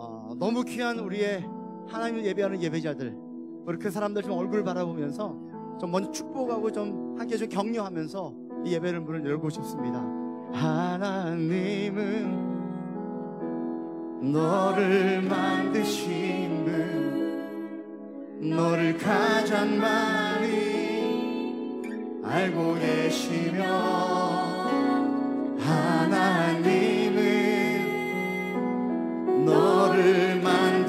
어, 너무 귀한 우리의 하나님을 예배하는 예배자들 우리 그 사람들 좀 얼굴 바라보면서 좀 먼저 축복하고 좀 함께 좀 격려하면서 이 예배를 문을 열고 싶습니다. 하나님은 너를 만드신 분 너를 가장 많이 알고 계시며 하나님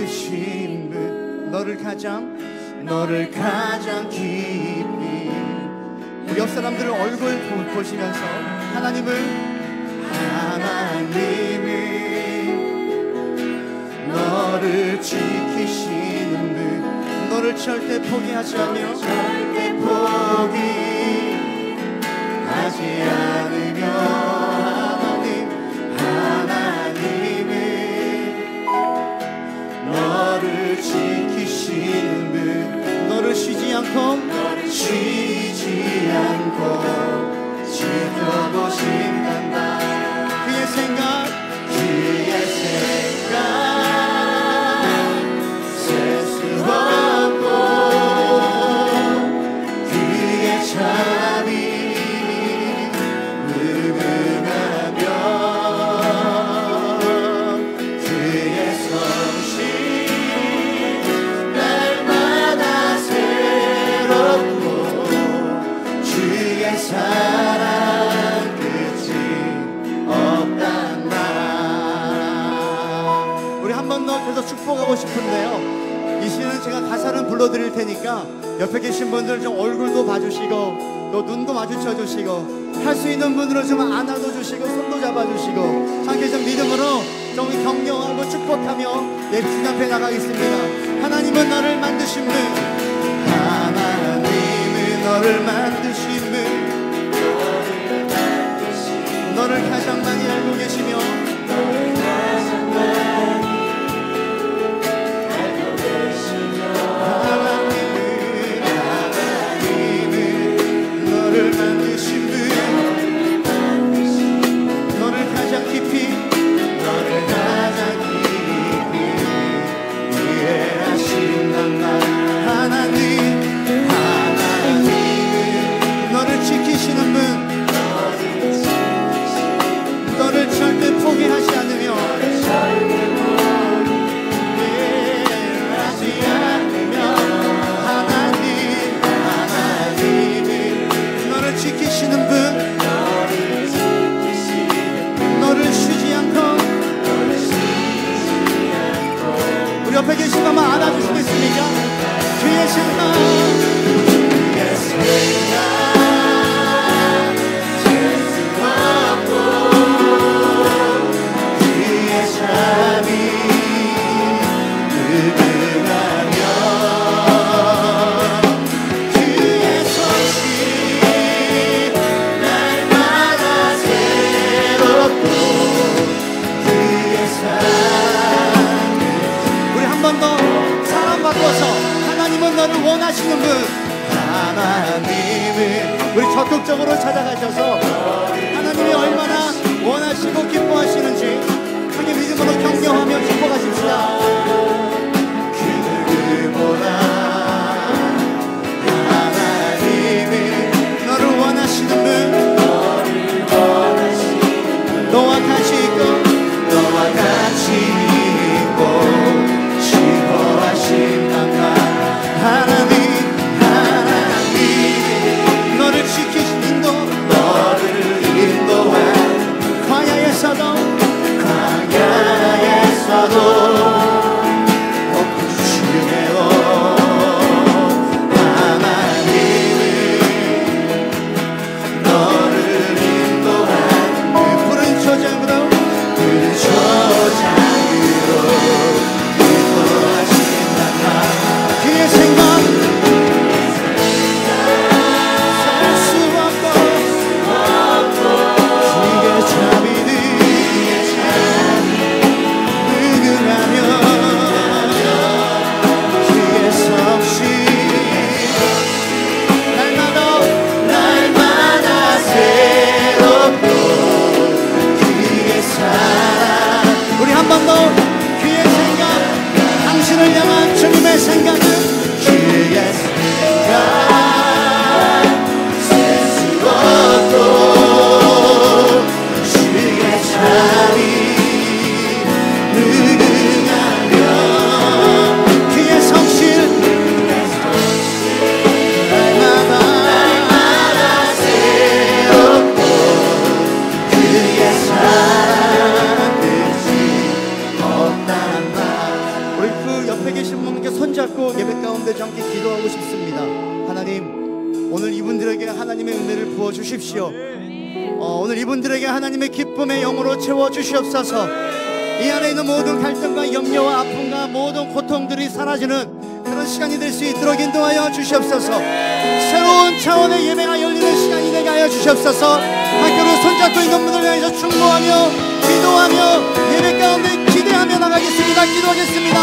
만드신 분 너를 가장 너를 가장 깊이. 우리 옆 사람들을 얼굴 보- 보시면서 하나님을 하나님은 너를 지키시는 분 너를 절대 포기하지 않으며 절대 포기하지 않으며 지키시는 분 너를 쉬지 않고 너를 쉬지 않고 지켜보신단 하고 싶은데요. 이 시는 제가 가사는 불러드릴 테니까 옆에 계신 분들 좀 얼굴도 봐주시고 또 눈도 마주쳐 주시고 할 수 있는 분으로 좀 안아도 주시고 손도 잡아주시고 함께 좀 믿음으로 좀 격려하고 축복하며 예수 앞에 나가겠습니다. 하나님은 너를 만드신 분 하나님은 너를 만드신 분 너를 가장 영으로 채워주시옵소서. 이 안에 있는 모든 갈등과 염려와 아픔과 모든 고통들이 사라지는 그런 시간이 될 수 있도록 인도하여 주시옵소서. 새로운 차원의 예배가 열리는 시간이 되게 하여 주시옵소서. 학교로 손잡고 있는 분을 향해서 충고하며 기도하며 예배 가운데 기대하며 나가겠습니다. 기도하겠습니다.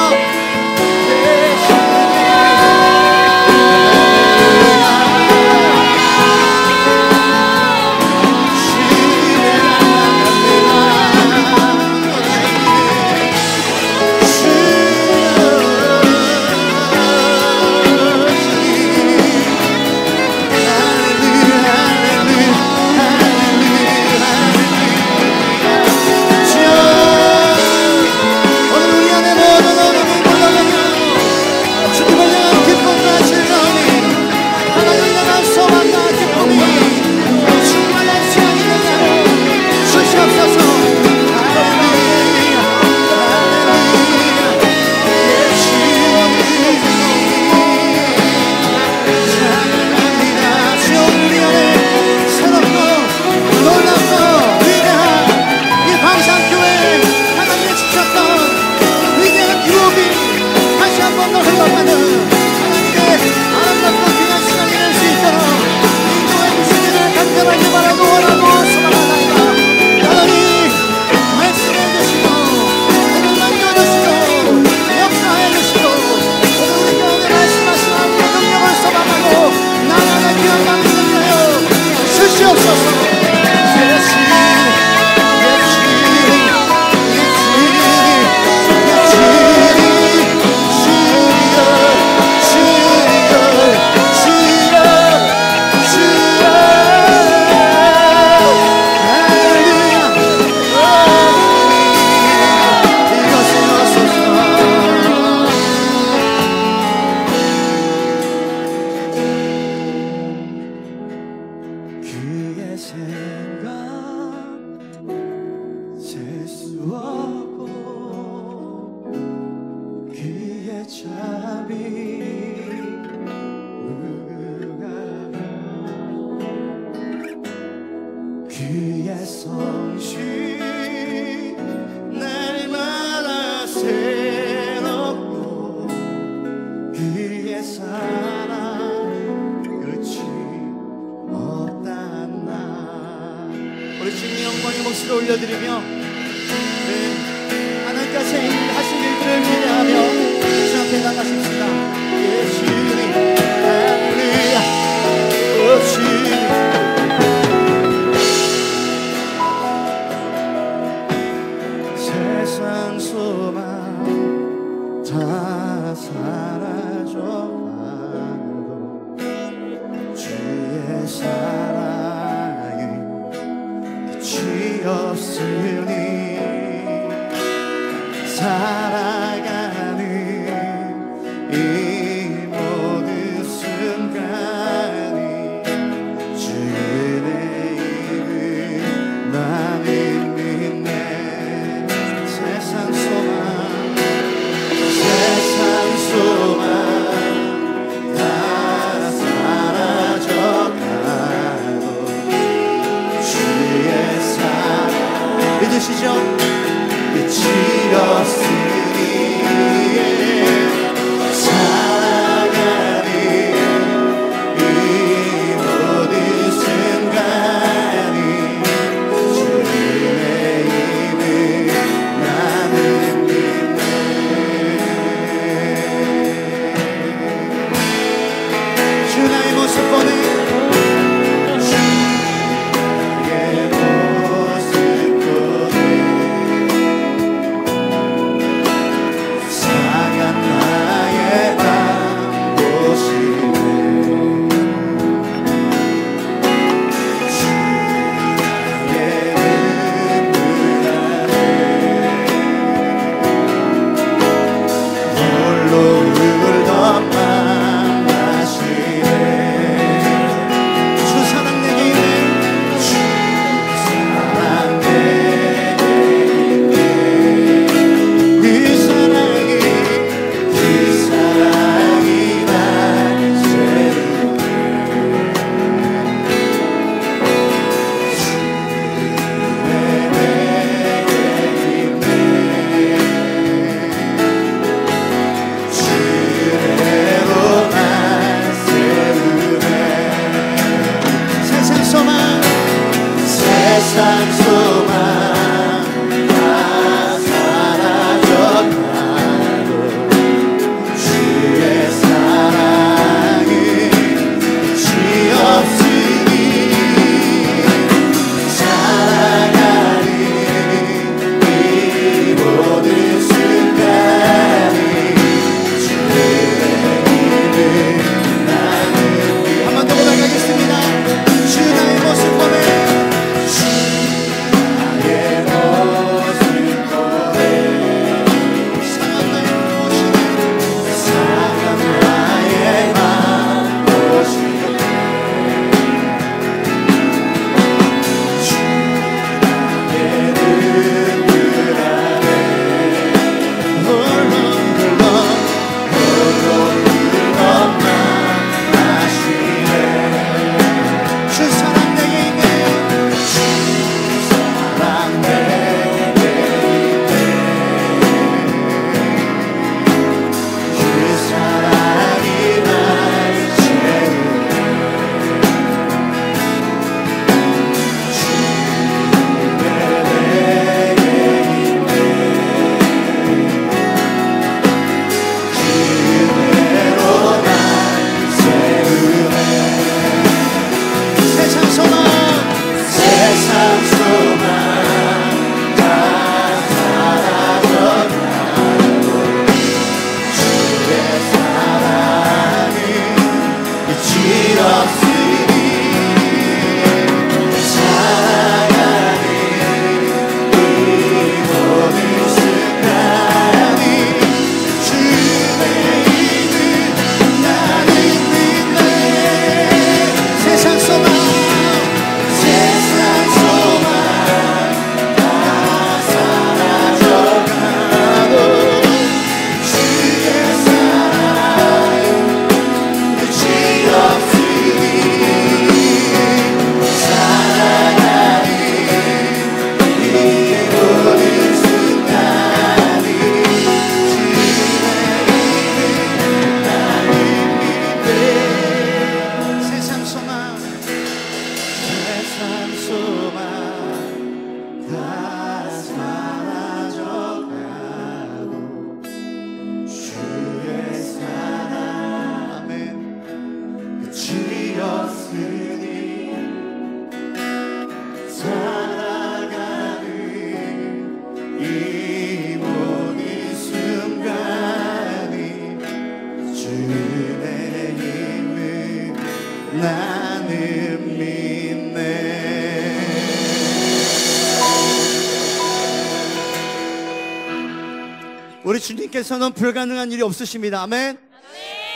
우리 주님께서는 불가능한 일이 없으십니다. 아멘.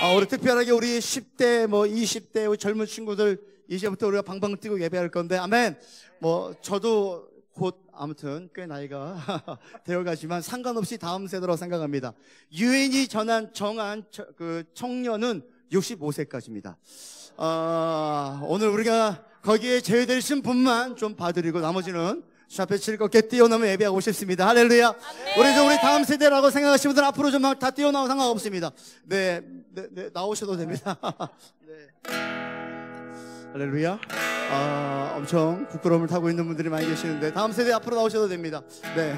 어, 우리 특별하게 우리 10대, 뭐 20대 우리 젊은 친구들 이제부터 우리가 방방 뛰고 예배할 건데, 아멘. 뭐 저도 곧 아무튼 꽤 나이가 되어가지만 상관없이 다음 세대라고 생각합니다. 유엔이 전한 정한 저- 그 청년은 65세까지입니다. 어, 오늘 우리가 거기에 제외되신 분만 좀 봐드리고 나머지는 샤페 즐겁게 뛰어나면 예배하고 싶습니다. 할렐루야. 우리 좀 우리 다음 세대라고 생각하시는 분들 앞으로 좀 다 뛰어나고 상관없습니다. 네, 네, 네, 나오셔도 됩니다. 네. 할렐루야. 아, 엄청 부끄러움을 타고 있는 분들이 많이 계시는데 다음 세대 앞으로 나오셔도 됩니다. 네.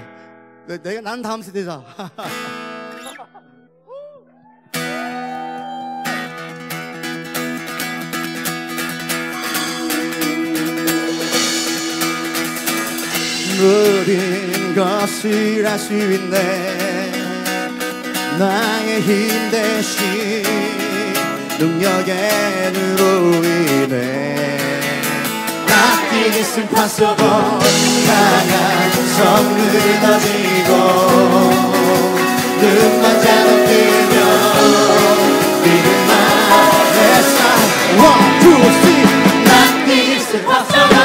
네, 내가 난 다음 세대다. 모든 것을 할수 있네 나의 힘 대신 능력의 누로 인해 is impossible 강한 성 무너지고 눈만 뜨면 믿음 안에 살 One, two, three is impossible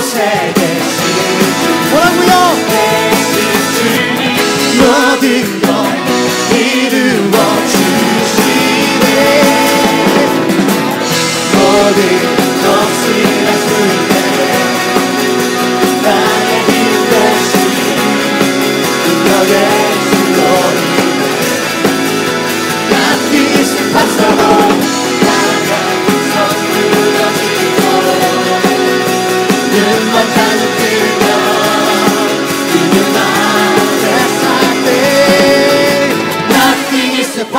곳에 계신 뭐라고요? 계신 주님 모든 걸 이루어 주시네 모든 것을 할수있네 나의 힘 대신 능력의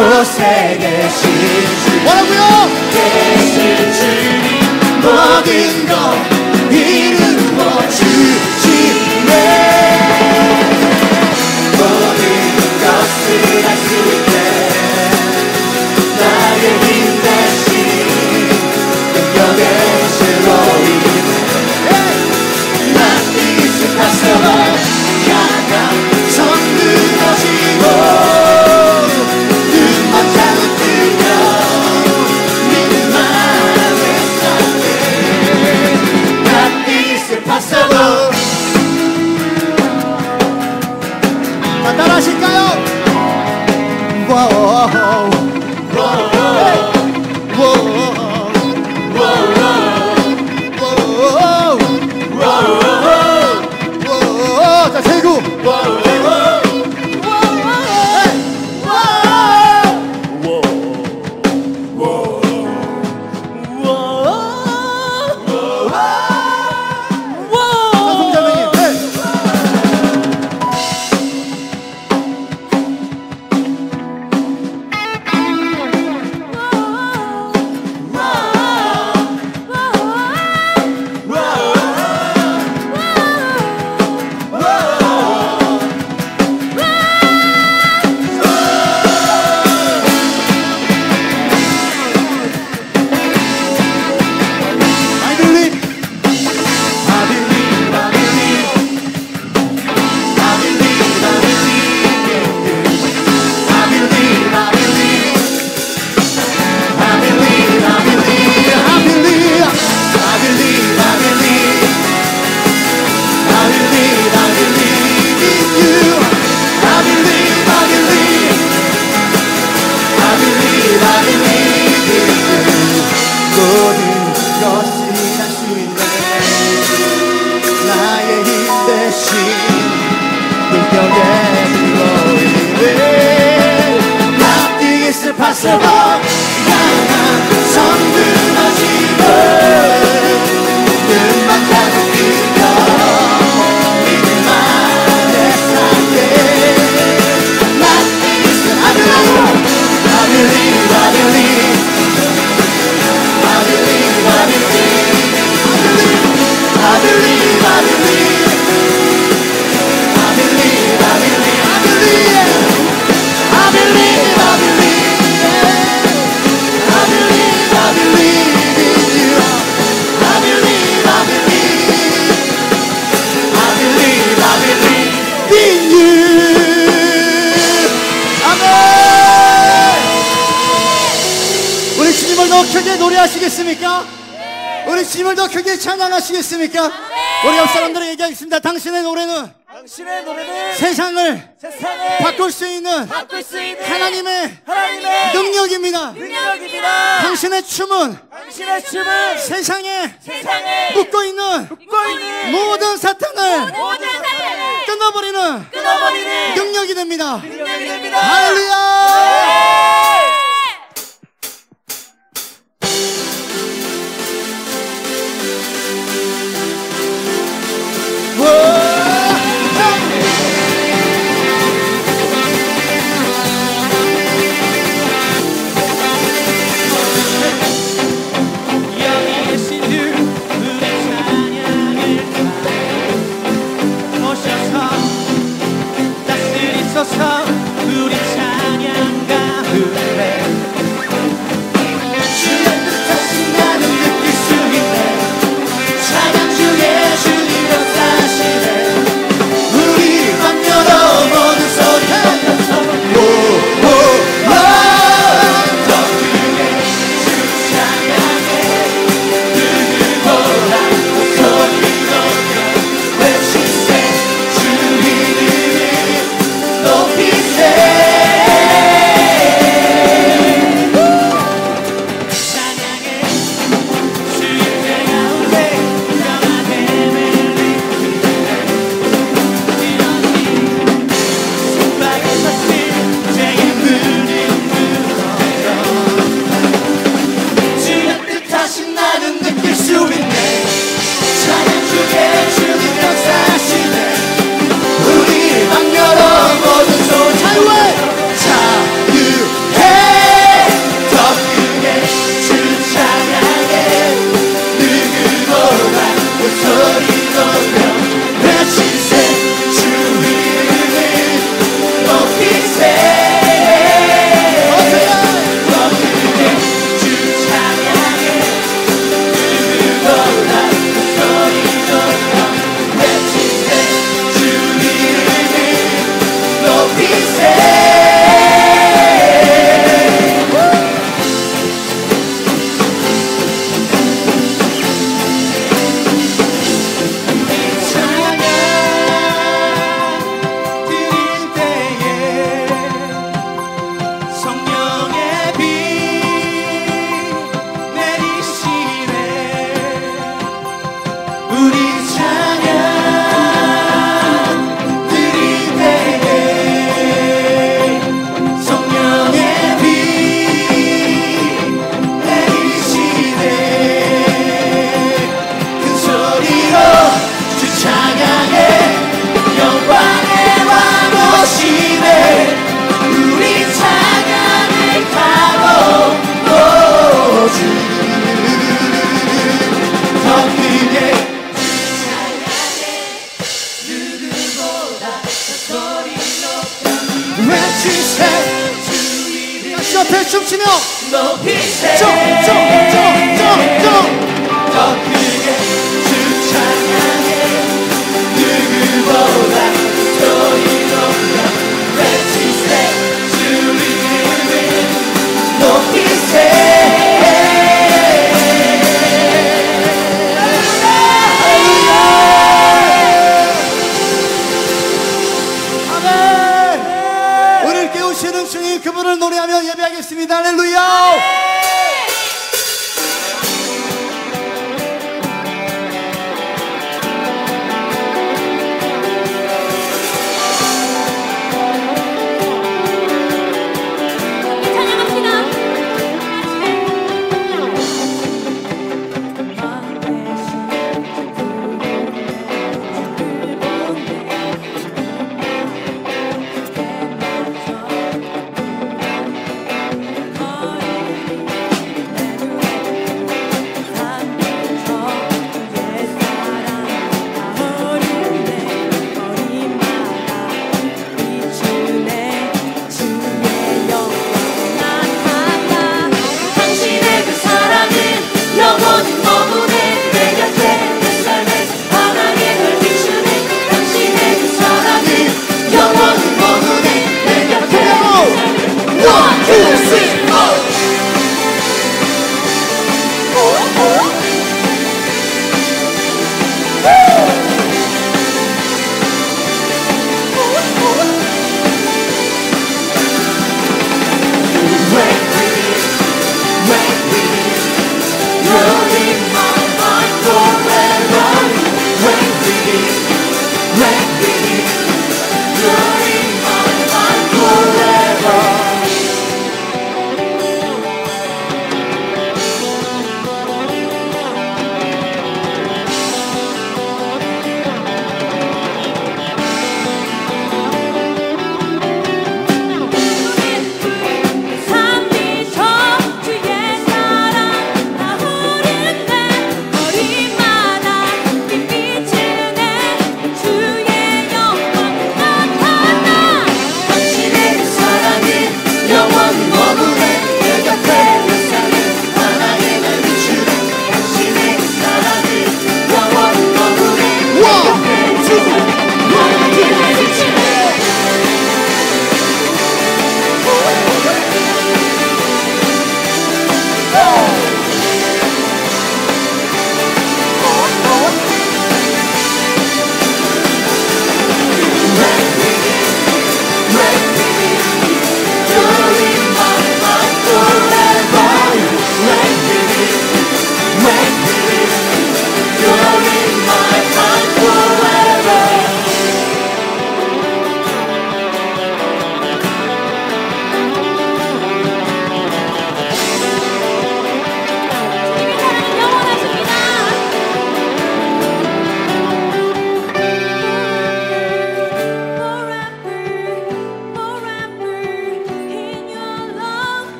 곳에 계신 주 뭐라고요? 계신 주님 모든 것 이루어 주 더 크게 노래하시겠습니까? 네. 우리 주님을 더 크게 찬양하시겠습니까? 네. 우리 옆 사람들이 얘기하겠습니다. 당신의 노래는 당신의 노래는 세상을, 세상을 바꿀, 수 있는 바꿀 수 있는, 하나님의, 하나님의 능력입니다. 능력입니다. 당신의 춤은, 당신의 춤은 세상에, 세상에 묶고 있는, 묶고 있는 모든 사탕을, 모든 사탕을 끊어버리는, 끊어버리는 능력이 됩니다. 능력이 됩니다. 할렐루야! 네.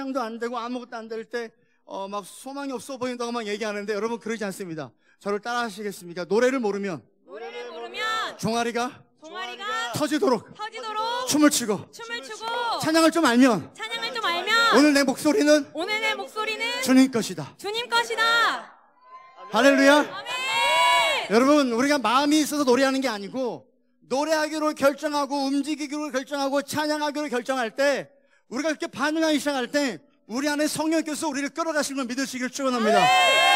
찬양도 안 되고 아무것도 안 될 때 어, 막 소망이 없어 보인다고 막 얘기하는데 여러분 그러지 않습니다. 저를 따라 하시겠습니까? 노래를 모르면 노래를 부르면 종아리가 종아리가 터지도록 터지도록 춤을 추고 춤을 추고 찬양을 좀 알면 찬양을 좀 알면 오늘 내 목소리는 오늘 내 목소리는 주님 것이다. 주님 것이다. 할렐루야. 아멘. 여러분 우리가 마음이 있어서 노래하는 게 아니고 노래하기로 결정하고 움직이기로 결정하고 찬양하기로 결정할 때 우리가 그렇게 반응하기 시작할 때 우리 안에 성령께서 우리를 끌어가시는 걸 믿으시길 축원합니다.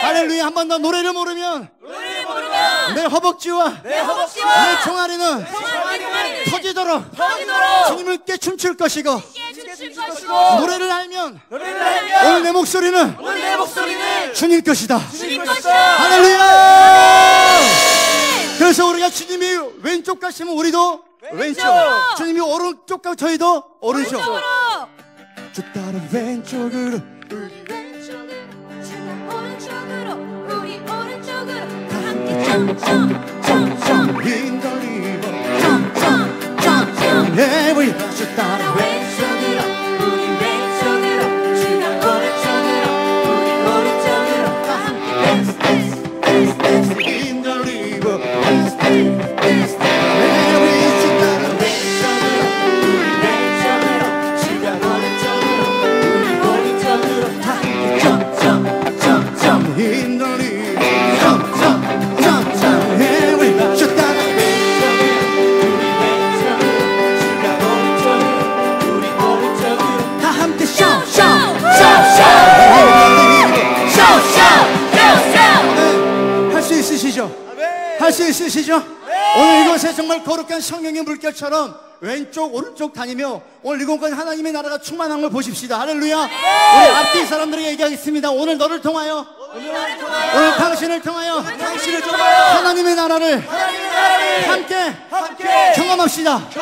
할렐루야 한 번 더 노래를 모르면 노래를 모르면 내 허벅지와 내 허벅지와 내 종아리는 종아리 종아리는 터지도록 터지도록 주님께 춤출 것이고 함께 춤출 것이고 노래를 알면 노래를 알면 오늘 내 목소리는 오늘 내 목소리는 주님 것이다. 주님 것이다. 할렐루야! 그래서 우리가 주님이 왼쪽 가시면 우리도 왼쪽. 주님이 오른쪽 가면 저희도 오른쪽. 주 따라 왼쪽으로. 우리 왼쪽으로 주님 오른쪽으로 우리 오른쪽으로 다 함께 점점점점 흔들리고. 점점점점. every 주나 따라 왼쪽 할 수 있으시죠? 오늘 이곳에 정말 거룩한 성령의 물결처럼 왼쪽 오른쪽 다니며 오늘 이곳까지 하나님의 나라가 충만한 걸 보십시다. 할렐루야. 우리 앞뒤 사람들에게 얘기하겠습니다. 오늘 너를 통하여 오늘 당신을 통하여 당신을 통하여 하나님의 나라를 하나님의 나라를 함께 함께 경험합시다. 우리의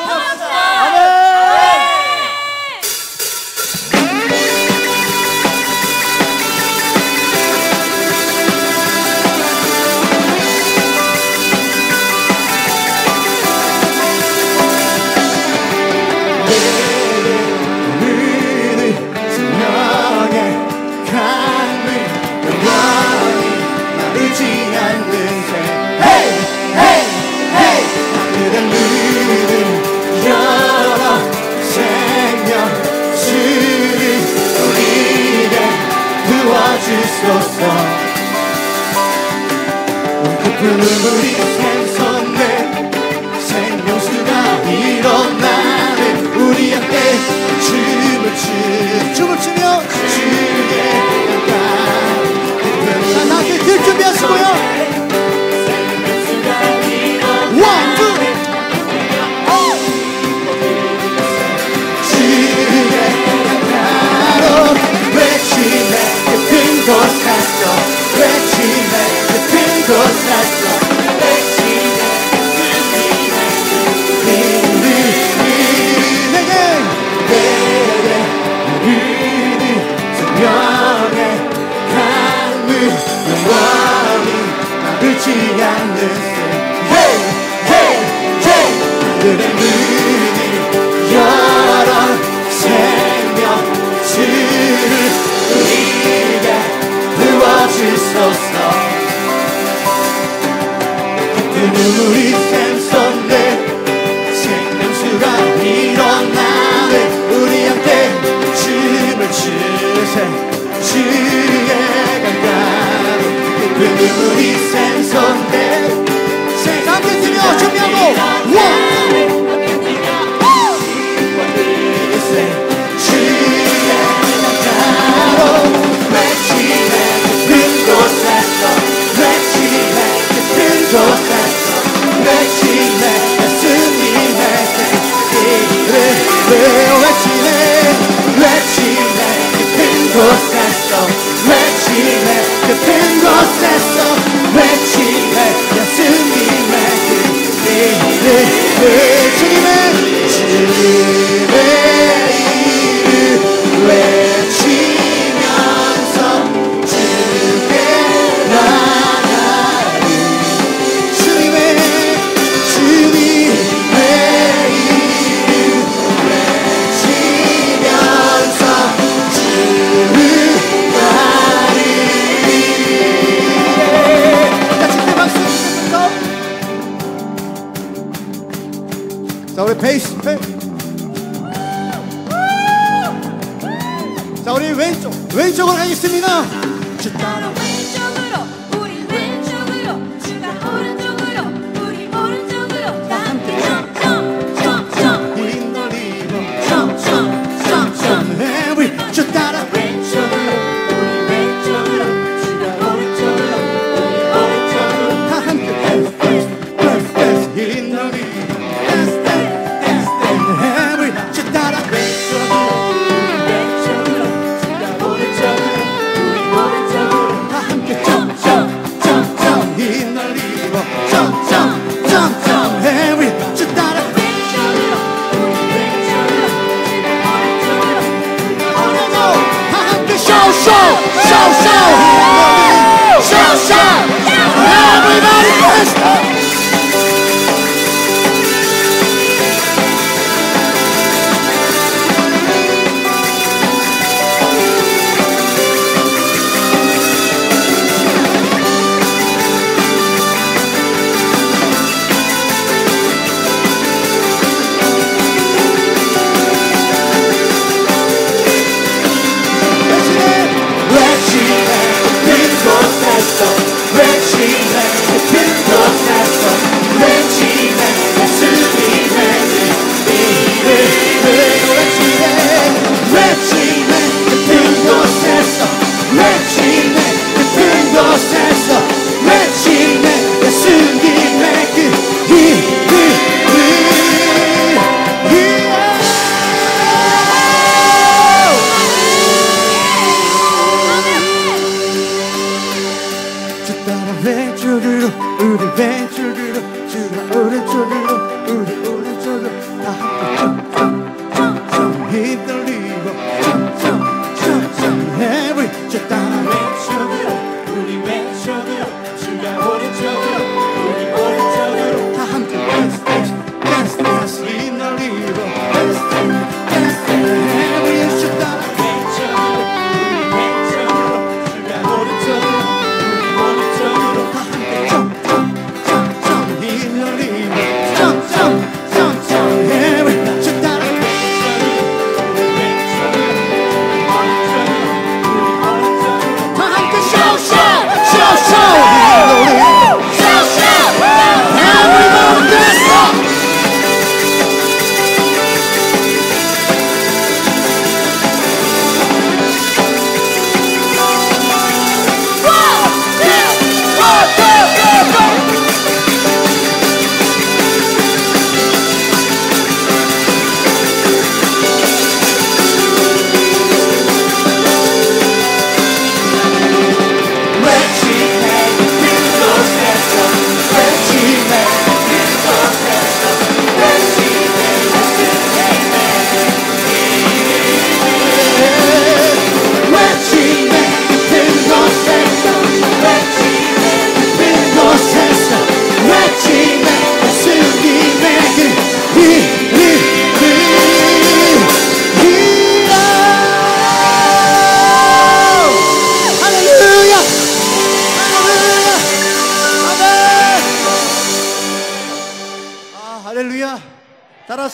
부어주소서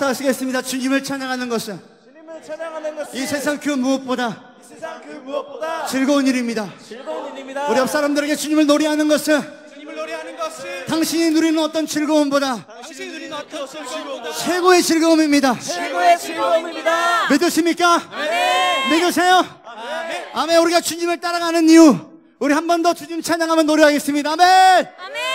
나서겠습니다. 주님을 찬양하는 것은 주님을 찬양하는 것은 이 세상 그 무엇보다 이 세상 그 무엇보다 즐거운 일입니다. 즐거운 일입니다. 우리 옆 사람들에게 주님을 노래하는 것은 주님을 노래하는 것은 당신이 누리는 어떤 즐거움보다 당신이 누리는 어떤 즐거움보다 최고의 즐거움입니다. 최고의 즐거움입니다. 믿으십니까? 아멘. 믿으세요? 아멘. 아멘. 우리가 주님을 따라가는 이유 우리 한 번 더 주님 찬양하면 노래하겠습니다. 아멘. 아멘.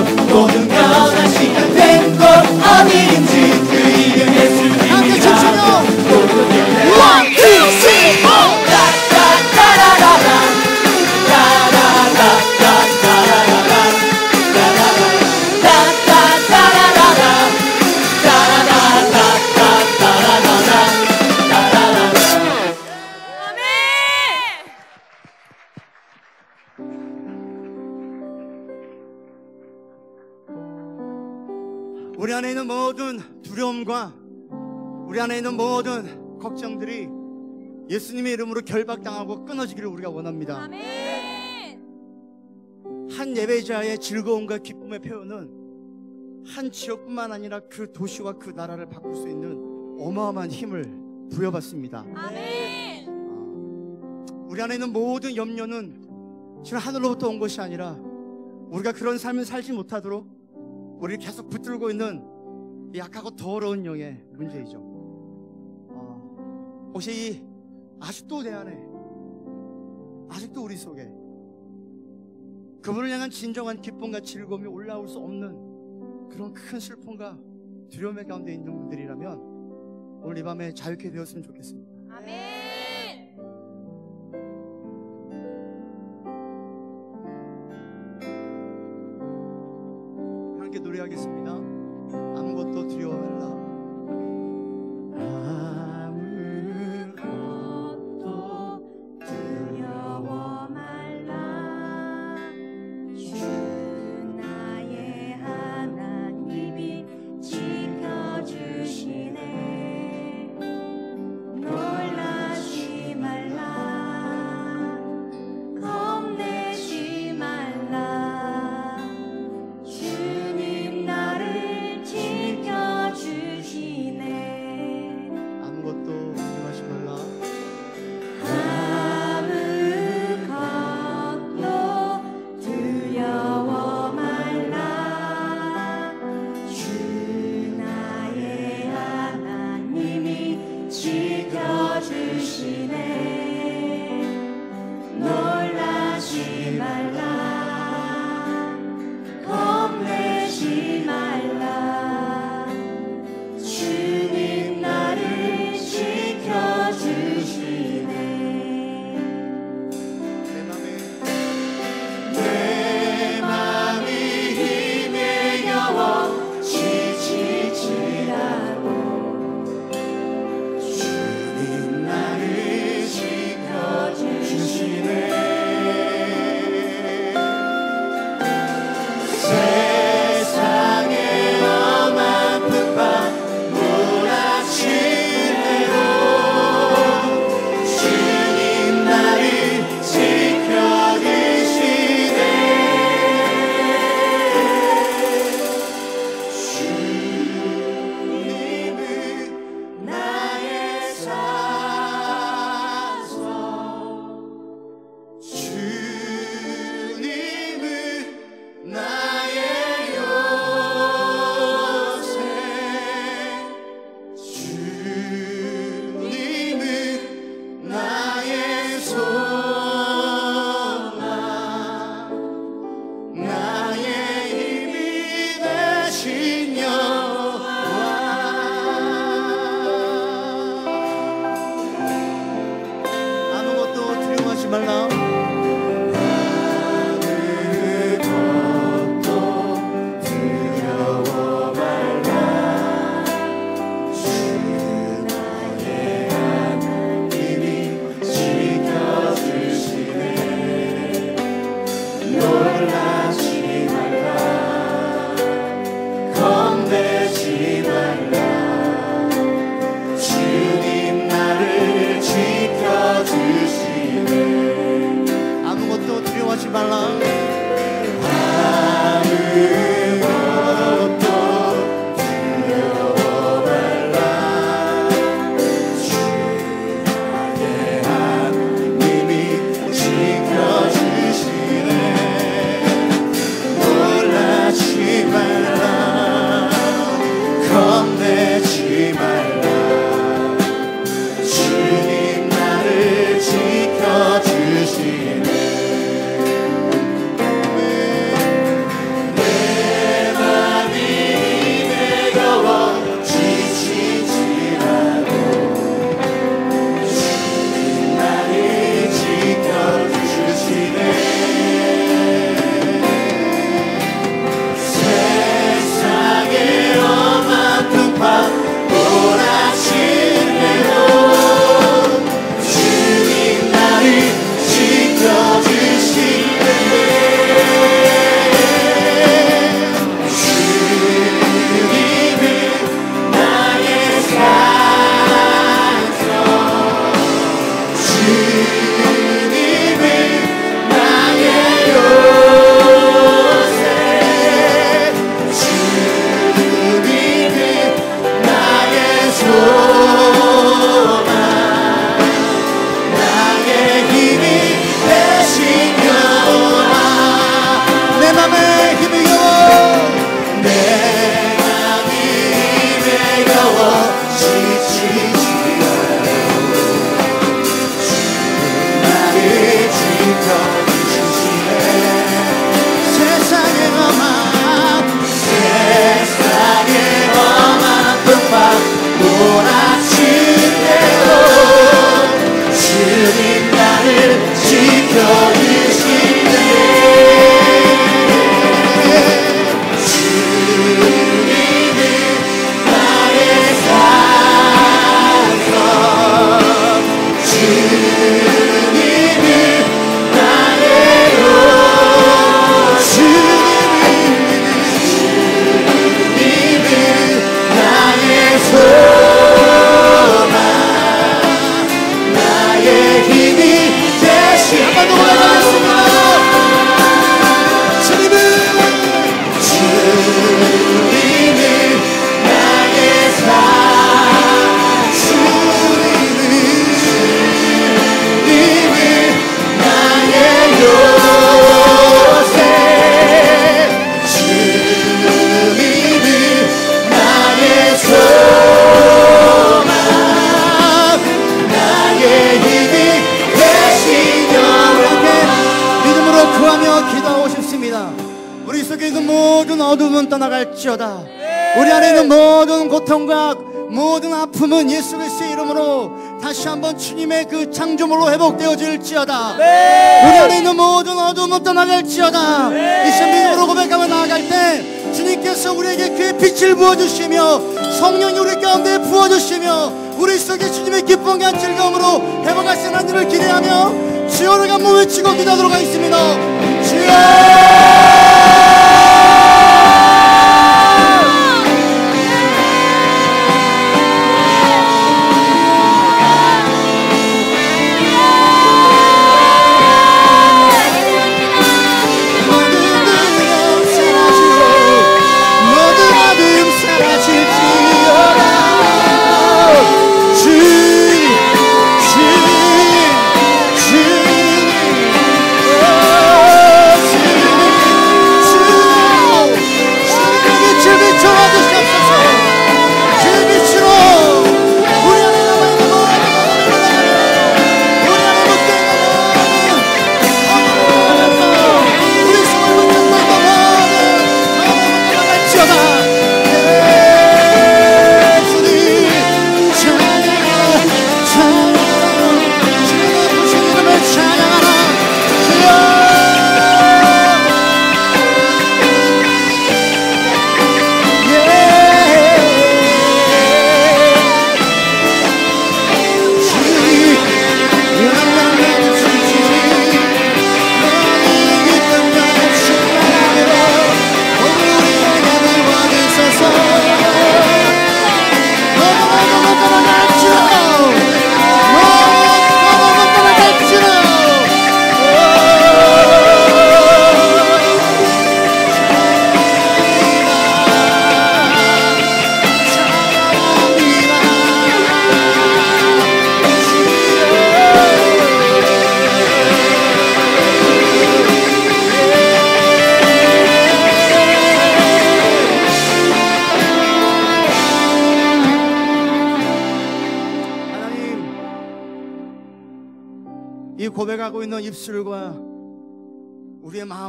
모든 변화시간 된곳 어디 두려움과 우리 안에 있는 모든 걱정들이 예수님의 이름으로 결박당하고 끊어지기를 우리가 원합니다. 한 예배자의 즐거움과 기쁨의 표현은 한 지역뿐만 아니라 그 도시와 그 나라를 바꿀 수 있는 어마어마한 힘을 부여받습니다. 아, 우리 안에 있는 모든 염려는 지금 하늘로부터 온 것이 아니라 우리가 그런 삶을 살지 못하도록 우리를 계속 붙들고 있는 이 약하고 더러운 영의 문제이죠. 어, 혹시 이 아직도 내 안에 아직도 우리 속에 그분을 향한 진정한 기쁨과 즐거움이 올라올 수 없는 그런 큰 슬픔과 두려움의 가운데 있는 분들이라면 오늘 이 밤에 자유케 되었으면 좋겠습니다. 함께 노래하겠습니다. 아무것도 두려워 말라.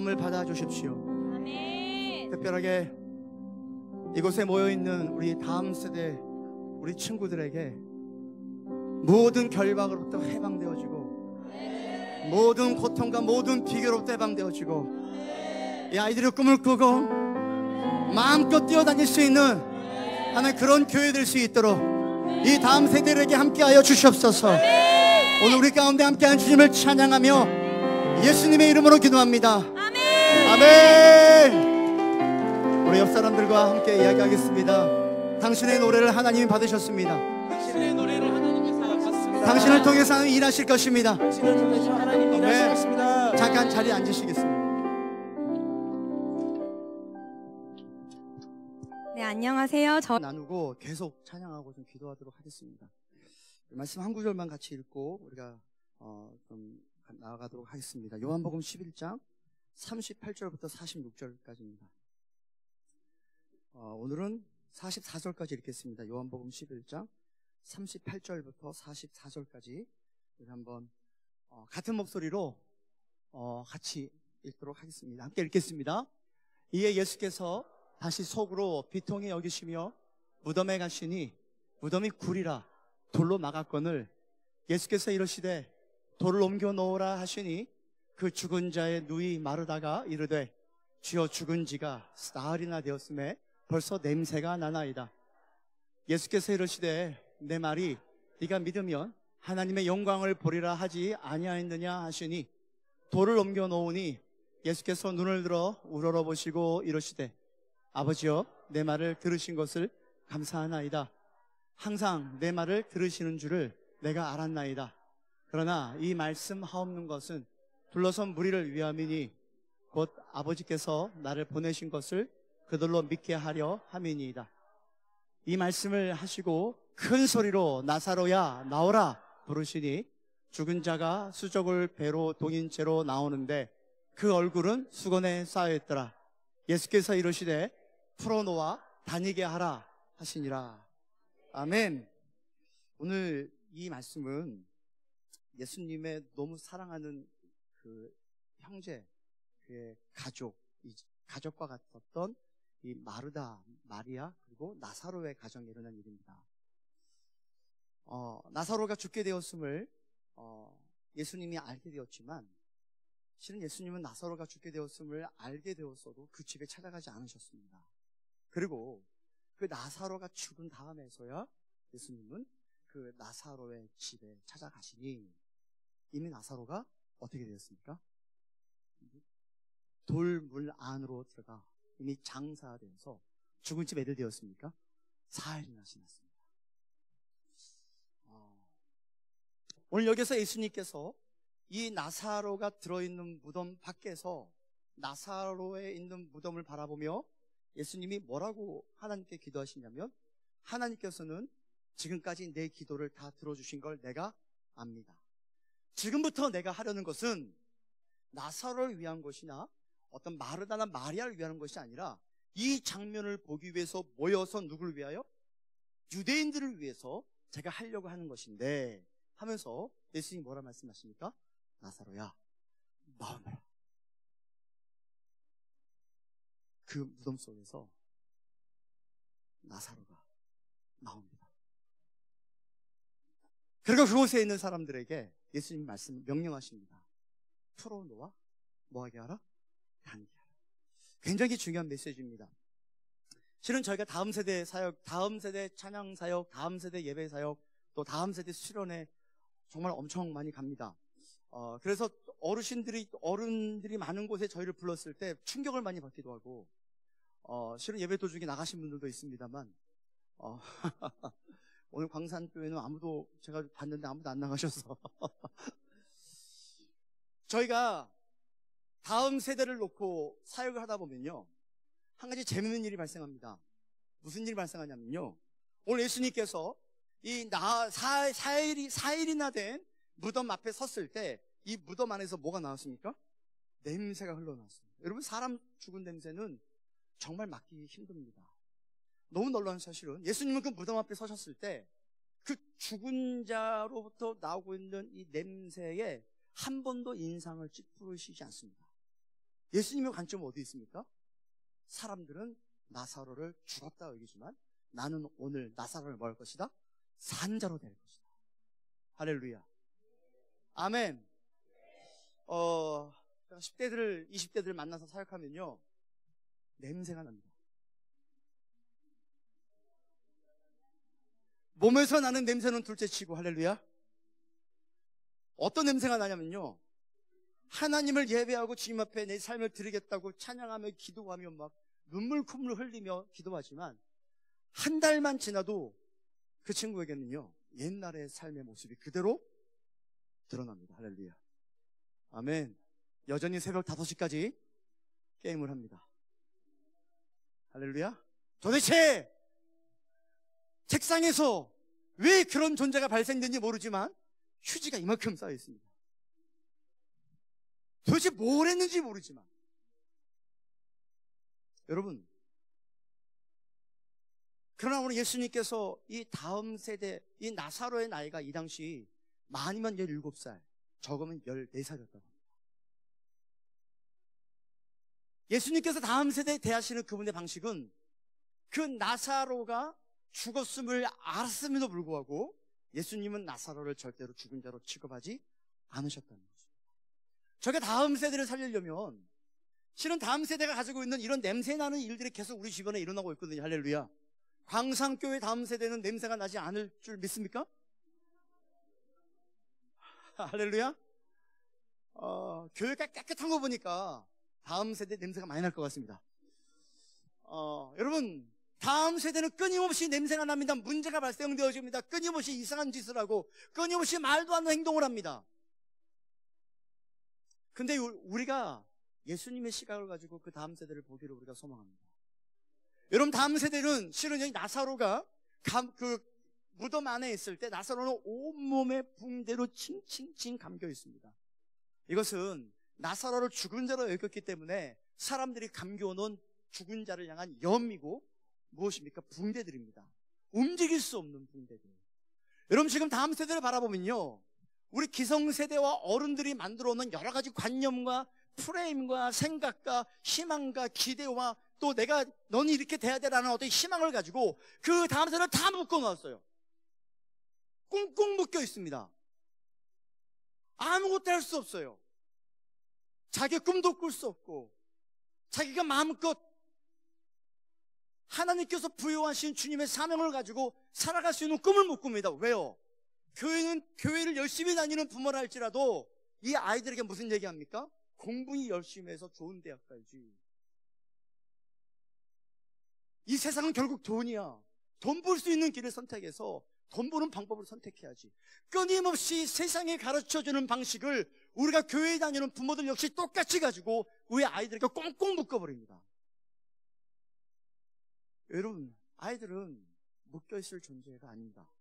마음을 받아 주십시오. 특별하게 이곳에 모여 있는 우리 다음 세대 우리 친구들에게 모든 결박으로부터 해방되어지고 모든 고통과 모든 비교로부터 해방되어지고 이 아이들이 꿈을 꾸고 마음껏 뛰어다닐 수 있는 하나님 그런 교회 될 수 있도록 이 다음 세대들에게 함께하여 주시옵소서. 오늘 우리 가운데 함께한 주님을 찬양하며 예수님의 이름으로 기도합니다. 아멘. 우리 옆 사람들과 함께 이야기하겠습니다. 당신의 노래를 하나님이 받으셨습니다. 당신의 노래를 하나님께서 받습니다. 당신을 통해서 하나님 일하실 것입니다. 당신을 통해서 하나님 일하시겠습니다. 잠깐 자리에 앉으시겠습니다. 네, 안녕하세요. 저 나누고 계속 찬양하고 좀 기도하도록 하겠습니다. 말씀 한 구절만 같이 읽고 우리가 어, 좀 나아가도록 하겠습니다. 요한복음 11장 38절부터 46절까지입니다. 어, 오늘은 44절까지 읽겠습니다. 요한복음 11장 38절부터 44절까지 우리 한번 어, 같은 목소리로 어, 같이 읽도록 하겠습니다. 함께 읽겠습니다. 이에 예수께서 다시 속으로 비통히 여기시며 무덤에 가시니 무덤이 굴이라 돌로 막았건을 예수께서 이러시되 돌을 옮겨 놓으라 하시니 그 죽은 자의 누이 마르다가 이르되 주여 죽은 지가 사흘이나 되었음에 벌써 냄새가 나나이다. 예수께서 이르시되 내 말이 네가 믿으면 하나님의 영광을 보리라 하지 아니하였느냐 하시니 돌을 옮겨 놓으니 예수께서 눈을 들어 우러러 보시고 이르시되 아버지여 내 말을 들으신 것을 감사하나이다. 항상 내 말을 들으시는 줄을 내가 알았나이다. 그러나 이 말씀 하옵는 것은 둘러선 무리를 위함이니 곧 아버지께서 나를 보내신 것을 그들로 믿게 하려 함이니이다. 이 말씀을 하시고 큰 소리로 나사로야 나오라 부르시니 죽은 자가 수족을 배로 동인 채로 나오는데 그 얼굴은 수건에 쌓여 있더라. 예수께서 이르시되 풀어놓아 다니게 하라 하시니라. 아멘. 오늘 이 말씀은 예수님의 너무 사랑하는 그 형제, 그의 가족, 이 가족과 같았던 이 마르다, 마리아, 그리고 나사로의 가정에 일어난 일입니다. 어, 나사로가 죽게 되었음을 어, 예수님이 알게 되었지만 실은 예수님은 나사로가 죽게 되었음을 알게 되었어도 그 집에 찾아가지 않으셨습니다. 그리고 그 나사로가 죽은 다음에서야 예수님은 그 나사로의 집에 찾아가시니 이미 나사로가 어떻게 되었습니까? 돌물 안으로 들어가 이미 장사되어서 죽은 지 몇일 되었습니까? 사흘이나 지났습니다. 어, 오늘 여기서 예수님께서 이 나사로가 들어있는 무덤 밖에서 나사로에 있는 무덤을 바라보며 예수님이 뭐라고 하나님께 기도하시냐면 하나님께서는 지금까지 내 기도를 다 들어주신 걸 내가 압니다. 지금부터 내가 하려는 것은 나사로를 위한 것이나 어떤 마르다나 마리아를 위한 것이 아니라 이 장면을 보기 위해서 모여서 누구를 위하여? 유대인들을 위해서 제가 하려고 하는 것인데 하면서 예수님이 뭐라 말씀하십니까? 나사로야 마음을 그 무덤 속에서 나사로가 나옵니다. 그리고 그곳에 있는 사람들에게 예수님 말씀 명령하십니다. 풀어놓아 뭐하게 하라? 다니게 하라. 굉장히 중요한 메시지입니다. 실은 저희가 다음 세대 사역, 다음 세대 찬양 사역, 다음 세대 예배 사역, 또 다음 세대 수련회 정말 엄청 많이 갑니다. 어, 그래서 어르신들이, 어른들이 많은 곳에 저희를 불렀을 때 충격을 많이 받기도 하고, 어, 실은 예배 도중에 나가신 분들도 있습니다만, 어, 오늘 광산교회는 아무도, 제가 봤는데 아무도 안 나가셔서. 저희가 다음 세대를 놓고 사역을 하다 보면요. 한 가지 재밌는 일이 발생합니다. 무슨 일이 발생하냐면요. 오늘 예수님께서 이 나, 사, 사일이, 사일이나 된 무덤 앞에 섰을 때 이 무덤 안에서 뭐가 나왔습니까? 냄새가 흘러나왔습니다. 여러분, 사람 죽은 냄새는 정말 맡기 힘듭니다. 너무 놀라운 사실은 예수님은 그 무덤 앞에 서셨을 때 그 죽은 자로부터 나오고 있는 이 냄새에 한 번도 인상을 찌푸르시지 않습니다. 예수님의 관점은 어디 있습니까? 사람들은 나사로를 죽었다 여기지만 나는 오늘 나사로를 뭐할 것이다? 산자로 될 것이다. 할렐루야. 아멘. 어, 10대들, 20대들 만나서 사역하면요. 냄새가 납니다. 몸에서 나는 냄새는 둘째 치고 할렐루야. 어떤 냄새가 나냐면요. 하나님을 예배하고 주님 앞에 내 삶을 드리겠다고 찬양하며 기도하며 막 눈물 콧물 흘리며 기도하지만 한 달만 지나도 그 친구에게는요 옛날의 삶의 모습이 그대로 드러납니다. 할렐루야. 아멘. 여전히 새벽 5시까지 게임을 합니다. 할렐루야. 도대체 책상에서 왜 그런 존재가 발생된지 모르지만 휴지가 이만큼 쌓여 있습니다. 도대체 뭘 했는지 모르지만. 여러분, 그러나 오늘 예수님께서 이 다음 세대, 이 나사로의 나이가 이 당시 많으면 17살, 적으면 14살이었다고 합니다. 예수님께서 다음 세대에 대하시는 그분의 방식은 그 나사로가 죽었음을 알았음에도 불구하고 예수님은 나사로를 절대로 죽은 자로 취급하지 않으셨다는 것입니다. 저게 다음 세대를 살리려면 실은 다음 세대가 가지고 있는 이런 냄새 나는 일들이 계속 우리 주변에 일어나고 있거든요. 할렐루야. 광산교회 다음 세대는 냄새가 나지 않을 줄 믿습니까? 할렐루야. 어, 교회가 깨끗한 거 보니까 다음 세대 냄새가 많이 날 것 같습니다. 어, 여러분, 다음 세대는 끊임없이 냄새가 납니다. 문제가 발생되어집니다. 끊임없이 이상한 짓을 하고, 끊임없이 말도 안 되는 행동을 합니다. 근데 우- 우리가 예수님의 시각을 가지고 그 다음 세대를 보기를 우리가 소망합니다. 여러분, 다음 세대는 실은 여기 나사로가 감- 그 무덤 안에 있을 때 나사로는 온몸에 붕대로 칭칭칭 감겨 있습니다. 이것은 나사로를 죽은 자로 여겼기 때문에 사람들이 감겨놓은 죽은 자를 향한 염이고 무엇입니까? 붕대들입니다. 움직일 수 없는 붕대들. 여러분 지금 다음 세대를 바라보면요. 우리 기성세대와 어른들이 만들어 놓은 여러 가지 관념과 프레임과 생각과 희망과 기대와 또 내가 넌 이렇게 돼야 되라는 어떤 희망을 가지고 그 다음 세대를 다 묶어 놨어요. 꽁꽁 묶여 있습니다. 아무것도 할 수 없어요. 자기 꿈도 꿀 수 없고 자기가 마음껏 하나님께서 부여하신 주님의 사명을 가지고 살아갈 수 있는 꿈을 못 꿉니다. 왜요? 교회는 교회를 열심히 다니는 부모라 할지라도 이 아이들에게 무슨 얘기합니까? 공부 열심히 해서 좋은 대학 가야지. 이 세상은 결국 돈이야. 돈 벌 수 있는 길을 선택해서 돈 버는 방법을 선택해야지. 끊임없이 세상에 가르쳐주는 방식을 우리가 교회에 다니는 부모들 역시 똑같이 가지고 우리 아이들에게 꽁꽁 묶어버립니다. 여러분, 아이들은 묶여있을 존재가 아닙니다.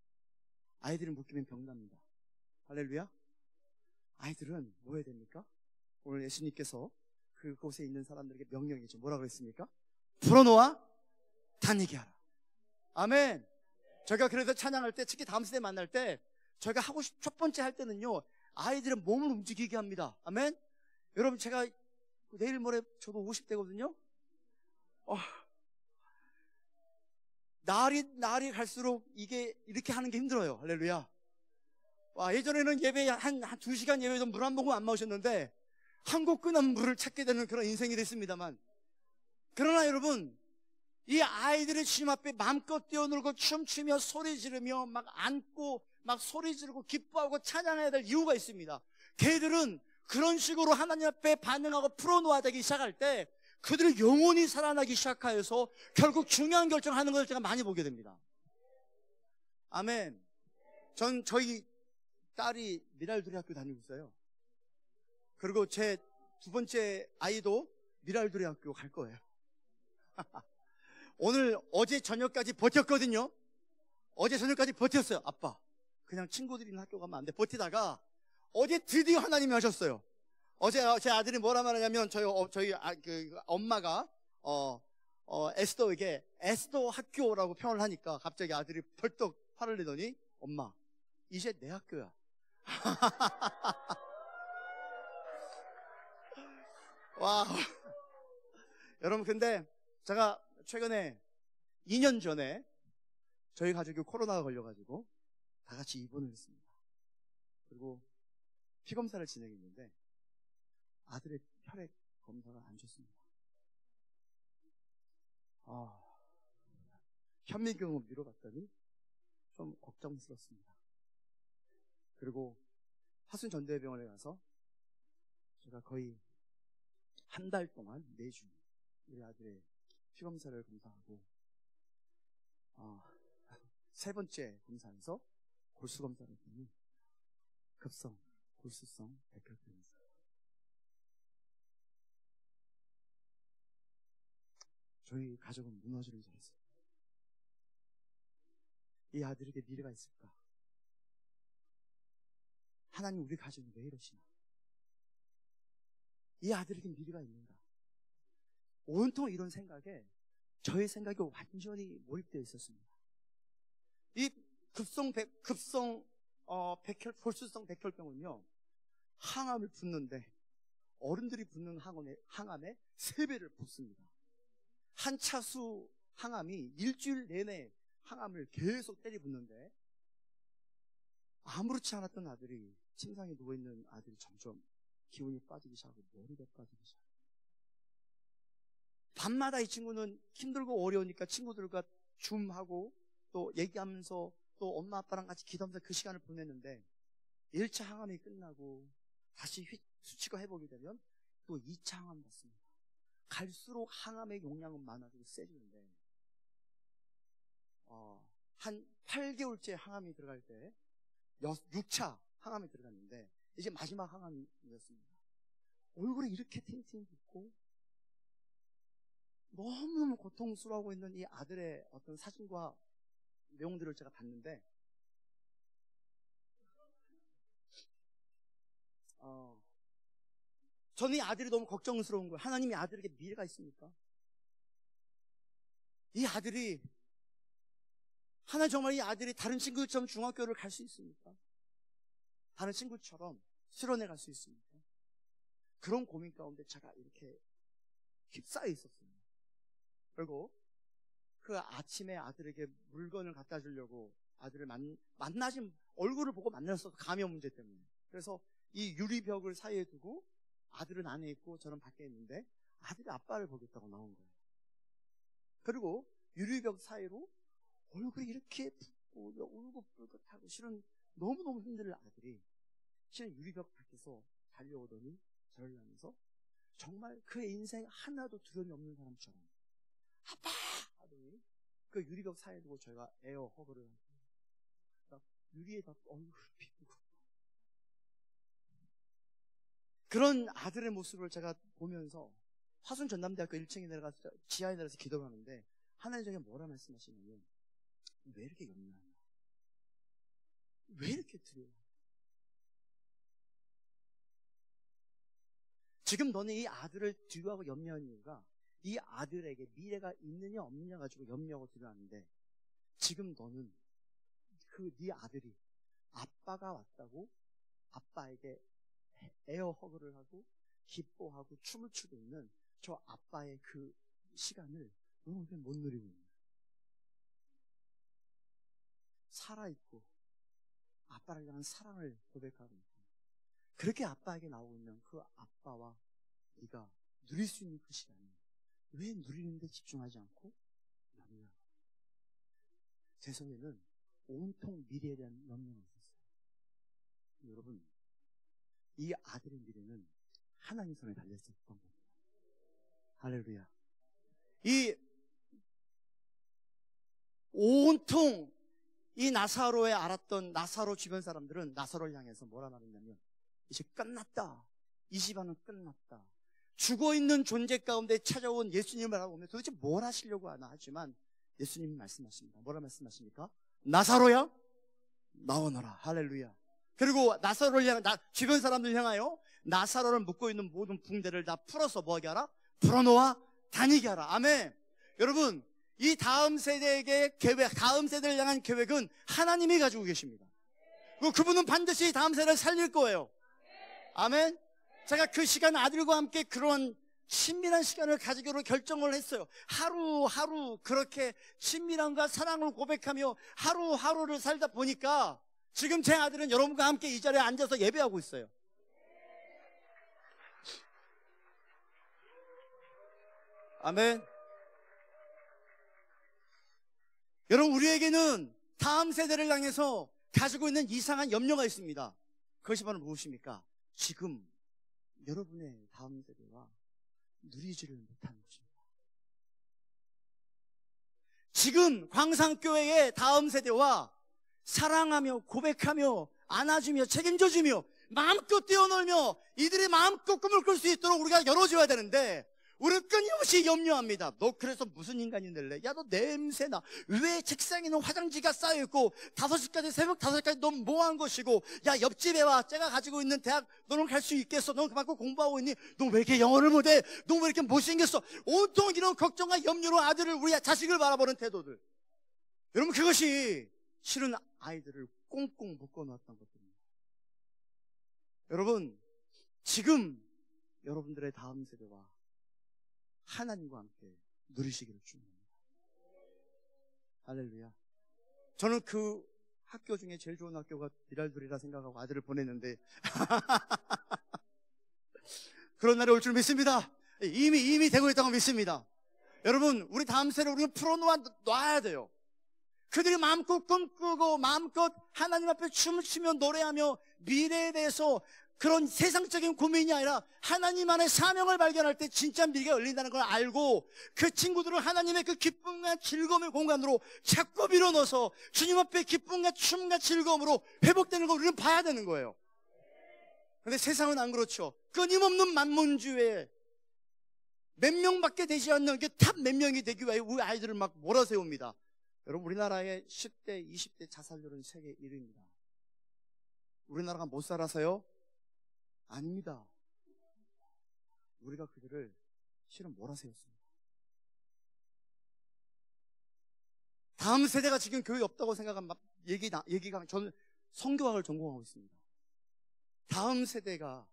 아이들은 묶이면 병납니다. 할렐루야? 아이들은 뭐 해야 됩니까? 오늘 예수님께서 그곳에 있는 사람들에게 명령이죠. 뭐라고 했습니까? 불어놓아 다니게 하라. 아멘. 저희가 그래서 찬양할 때, 특히 다음 세대 만날 때, 저희가 하고 싶, 첫 번째 할 때는요, 아이들의 몸을 움직이게 합니다. 아멘. 여러분, 제가 내일 모레 저도 50대거든요? 어, 날이, 날이 갈수록 이게 이렇게 하는 게 힘들어요. 할렐루야. 와, 예전에는 예배 한, 한두 시간 예배도 물한 모금 안 마셨는데, 한곳 끄는 물을 찾게 되는 그런 인생이 됐습니다만. 그러나 여러분, 이 아이들의 주님 앞에 마음껏 뛰어놀고 춤추며 소리 지르며 막 안고 막 소리 지르고 기뻐하고 찬양해야 될 이유가 있습니다. 걔들은 그런 식으로 하나님 앞에 반응하고 풀어놓아되기 시작할 때 그들의 영혼이 살아나기 시작하여서 결국 중요한 결정하는 것을 제가 많이 보게 됩니다. 아멘. 전 저희 딸이 미랄두리 학교 다니고 있어요. 그리고 제 두 번째 아이도 미랄두리 학교 갈 거예요. 오늘 어제 저녁까지 버텼거든요. 어제 저녁까지 버텼어요. 아빠, 그냥 친구들이 있는 학교 가면 안 돼. 버티다가 어제 드디어 하나님이 하셨어요. 어제 제 아들이 뭐라 말하냐면 저희 어, 저희 아, 그 엄마가 어, 어, 에스더에게 에스더 학교라고 표현을 하니까 갑자기 아들이 벌떡 화를 내더니 엄마 이제 내 학교야. 와 여러분 근데 제가 최근에 2년 전에 저희 가족이 코로나가 걸려가지고 다 같이 입원을 했습니다. 그리고 피검사를 진행했는데 아들의 혈액 검사가 안 좋습니다. 아, 현미경을 미뤄봤더니 좀 걱정스럽습니다. 그리고 화순전대병원에 가서 제가 거의 한 달 동안 매주 우리 아들의 피검사를 검사하고 어, 세 번째 검사에서 골수 검사를 했더니 급성 골수성 백혈병이었어 저희 가족은 무너지는 줄 알았어요. 이 아들에게 미래가 있을까? 하나님 우리 가족이 왜 이러시나? 이 아들에게 미래가 있는가? 온통 이런 생각에 저의 생각이 완전히 몰입되어 있었습니다. 이 급성 백, 급성 어, 백혈, 골수성 백혈병은요, 항암을 붓는데, 어른들이 붓는 항암에, 항암에 세 배를 붓습니다. 한 차수 항암이 일주일 내내 항암을 계속 때리 붓는데, 아무렇지 않았던 아들이 침상에 누워있는 아들이 점점 기운이 빠지기 시작하고 머리가 빠지기 시작하고 밤마다 이 친구는 힘들고 어려우니까 친구들과 줌하고 또 얘기하면서 또 엄마 아빠랑 같이 기도하면서 그 시간을 보냈는데 1차 항암이 끝나고 다시 휘- 수치가 회복이 되면 또 2차 항암 받습니다. 갈수록 항암의 용량은 많아지고 세지는데 어, 한 8개월째 항암이 들어갈 때 6차 항암이 들어갔는데 이제 마지막 항암이었습니다. 얼굴이 이렇게 팅팅 붓고 너무너무 고통스러워하고 있는 이 아들의 어떤 사진과 내용들을 제가 봤는데 어, 저는 이 아들이 너무 걱정스러운 거예요. 하나님이 아들에게 미래가 있습니까? 이 아들이 하나 정말 이 아들이 다른 친구처럼 중학교를 갈 수 있습니까? 다른 친구처럼 수련회 갈수 있습니까? 그런 고민 가운데 제가 이렇게 휩싸여 있었어요. 그리고 그 아침에 아들에게 물건을 갖다 주려고 아들을 만, 만나지, 얼굴을 보고 만났어도 감염 문제 때문에. 그래서 이 유리벽을 사이에 두고 아들은 안에 있고 저는 밖에 있는데 아들이 아빠를 보겠다고 나온 거예요. 그리고 유리벽 사이로 얼굴이 이렇게 붓고 울긋불긋하고 실은 너무너무 힘든 아들이 실은 유리벽 밖에서 달려오더니 저를 하면서 정말 그의 인생 하나도 두려움이 없는 사람처럼 아빠! 하더니 그 유리벽 사이에 두고 저희가 에어 허그를 하고 유리에다 얼굴을 비비고 그런 아들의 모습을 제가 보면서 화순 전남대학교 1층에 내려가서 지하에 내려서 기도를 하는데 하나님 중에 뭐라 말씀하시냐면 왜 이렇게 염려하냐? 왜 이렇게 두려워 지금 너는 이 아들을 두려워하고 염려하는 이유가 이 아들에게 미래가 있느냐 없느냐 가지고 염려하고 두려워하는데 지금 너는 그 네 아들이 아빠가 왔다고 아빠에게 에어 허그를 하고 기뻐하고 춤을 추고 있는 저 아빠의 그 시간을 너는 왜못 누리고 있냐? 살아있고 아빠를 향한 사랑을 고백하고 있고 그렇게 아빠에게 나오고 있는 그 아빠와 네가 누릴 수 있는 그 시간을 왜 누리는데 집중하지 않고 염려하고 제 속에는 온통 미래에 대한 염려가 있었어요. 여러분 이 아들의 미래는 하나님 손에 달려있었던 겁니다. 할렐루야. 이 온통 이 나사로에 알았던 나사로 주변 사람들은 나사로를 향해서 뭐라 말했냐면 이제 끝났다. 이 집안은 끝났다. 죽어 있는 존재 가운데 찾아온 예수님을 알아보면 도대체 뭘 하시려고 하나 하지만 예수님이 말씀하십니다. 뭐라 말씀하십니까? 나사로야 나오너라. 할렐루야. 그리고 나사로를 향해 나- 주변 사람들 향하여 나사로를 묶고 있는 모든 붕대를 다 풀어서 뭐하게 하라? 풀어놓아 다니게 하라. 아멘. 여러분 이 다음 세대에게 계획, 다음 세대를 향한 계획은 하나님이 가지고 계십니다. 그분은 반드시 다음 세대를 살릴 거예요. 아멘. 제가 그 시간 아들과 함께 그런 친밀한 시간을 가지기로 결정을 했어요. 하루하루 그렇게 친밀함과 사랑을 고백하며 하루하루를 살다 보니까 지금 제 아들은 여러분과 함께 이 자리에 앉아서 예배하고 있어요. 아멘. 여러분, 우리에게는 다음 세대를 향해서 가지고 있는 이상한 염려가 있습니다. 그것이 바로 무엇입니까? 지금 여러분의 다음 세대와 누리지를 못하는 것입니다. 지금 광산교회의 다음 세대와 사랑하며 고백하며 안아주며 책임져주며 마음껏 뛰어놀며 이들의 마음껏 꿈을 꿀 수 있도록 우리가 열어줘야 되는데 우리는 끊임없이 염려합니다. 너 그래서 무슨 인간이 될래? 야, 너 냄새나. 왜 책상에는 화장지가 쌓여있고, 다섯 시까지, 새벽 다섯 시까지 넌 뭐 한 것이고, 야, 옆집에 와. 제가 가지고 있는 대학, 너는 갈 수 있겠어. 넌 그만큼 공부하고 있니? 너 왜 이렇게 영어를 못해? 너 왜 이렇게 못생겼어? 온통 이런 걱정과 염려로 아들을, 우리 자식을 바라보는 태도들. 여러분, 그것이 실은 아이들을 꽁꽁 묶어놨던 것들입니다. 여러분, 지금 여러분들의 다음 세대와 하나님과 함께 누리시기를 축원합니다. 할렐루야. 저는 그 학교 중에 제일 좋은 학교가 비랄둘이라 생각하고 아들을 보냈는데 그런 날이 올 줄 믿습니다. 이미 이미 되고 있다고 믿습니다. 여러분, 우리 다음 세대 우리는 풀어놓아 놔야 돼요. 그들이 마음껏 꿈꾸고 마음껏 하나님 앞에 춤을 추며 노래하며 미래에 대해서 그런 세상적인 고민이 아니라 하나님 안에 사명을 발견할 때 진짜 미래가 열린다는 걸 알고 그 친구들을 하나님의 그 기쁨과 즐거움의 공간으로 자꾸 밀어넣어서 주님 앞에 기쁨과 춤과 즐거움으로 회복되는 걸 우리는 봐야 되는 거예요. 근데 세상은 안 그렇죠. 끊임없는 맘몬주의에 몇 명밖에 되지 않는 게 탑 몇 명이 되기 위해 우리 아이들을 막 몰아세웁니다. 여러분 우리나라의 10대, 20대 자살률은 세계 1위입니다. 우리나라가 못 살아서요? 아닙니다. 우리가 그들을 실은 몰아세웠습니다. 다음 세대가 지금 교회 없다고 생각한 막 얘기, 얘기가 저는 성교학을 전공하고 있습니다. 다음 세대가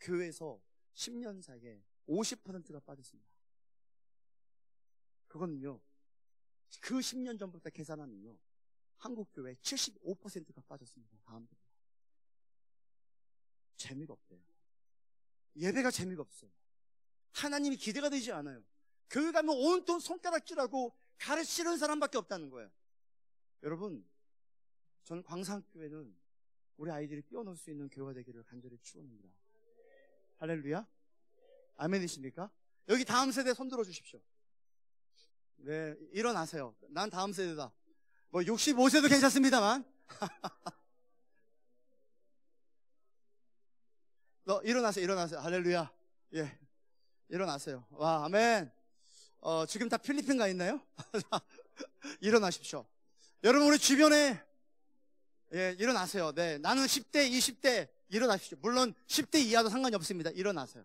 교회에서 10년 사이에 50%가 빠졌습니다. 그거는요, 그 10년 전부터 계산하면요, 한국 교회 75%가 빠졌습니다. 다음 세대. 재미가 없대요. 예배가 재미가 없어요. 하나님이 기대가 되지 않아요. 교회 가면 온통 손가락질하고 가르치는 사람밖에 없다는 거예요. 여러분, 저는 광산교회는 우리 아이들이 뛰어놀 수 있는 교회가 되기를 간절히 축원합니다. 할렐루야. 아멘이십니까? 여기 다음 세대 손 들어 주십시오. 네, 일어나세요. 난 다음 세대다. 뭐 65세도 괜찮습니다만. 너 일어나세요. 일어나세요. 할렐루야. 예. 일어나세요. 와, 아멘. 어, 지금 다 필리핀 가 있나요? 일어나십시오. 여러분 우리 주변에 예, 일어나세요. 네. 나는 10대, 20대 일어나십시오. 물론 10대 이하도 상관이 없습니다. 일어나세요.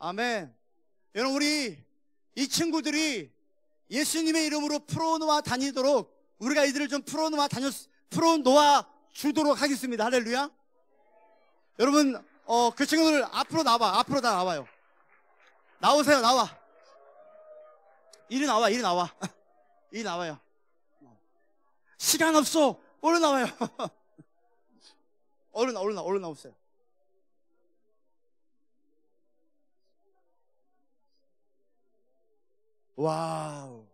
아멘. 여러분 우리 이 친구들이 예수님의 이름으로 풀어놓아 다니도록 우리가 이들을 좀 풀어놓아 다녔 풀어놓아 주도록 하겠습니다. 할렐루야. 여러분 어, 그 친구들 앞으로 나와. 앞으로 다 나와요. 나오세요. 나와. 이리 나와. 이리 나와. 이리 나와요. 시간 없어. 얼른 나와요. 얼른 나, 얼른 나, 얼른 나오세요. 와우.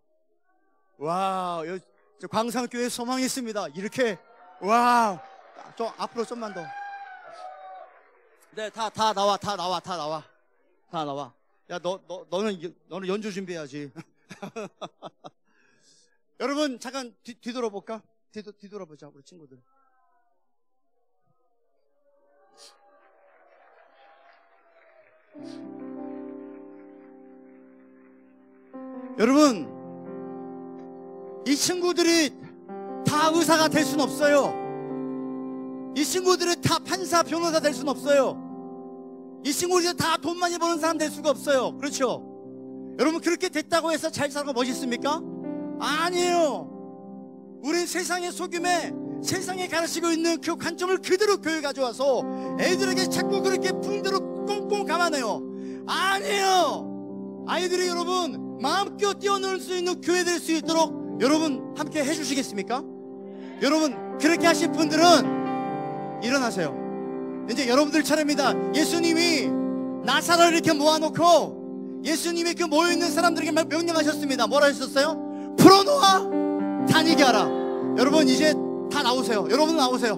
와우. 광산교회 소망이 있습니다. 이렇게. 와우. 좀 앞으로 좀만 더. 네, 다, 다 나와, 다 나와, 다 나와. 다 나와. 야, 너, 너, 너는, 연- 너는 연주 준비해야지. 여러분, 잠깐 뒤, 뒤돌아볼까? 뒤도, 뒤돌아보자, 우리 친구들. 여러분, 이 친구들이 다 의사가 될 수는 없어요. 이 친구들이 다 판사, 변호사 될 수는 없어요. 이 친구들이 다 돈 많이 버는 사람 될 수가 없어요. 그렇죠? 여러분, 그렇게 됐다고 해서 잘 살고 멋있습니까? 아니에요. 우린 세상의 속임에 세상에 가르치고 있는 그 관점을 그대로 교회 가져와서 애들에게 자꾸 그렇게 붕대로 꽁꽁 감아내요. 아니에요. 아이들이 여러분 마음껏 뛰어놀 수 있는 교회 될 수 있도록 여러분 함께 해주시겠습니까? 여러분 그렇게 하실 분들은 일어나세요. 이제 여러분들 차례입니다. 예수님이 나사를 이렇게 모아놓고 예수님이 그 모여있는 사람들에게 막 명령하셨습니다. 뭐라 하셨어요? 풀어놓아 다니게 하라. 여러분 이제 다 나오세요. 여러분 나오세요.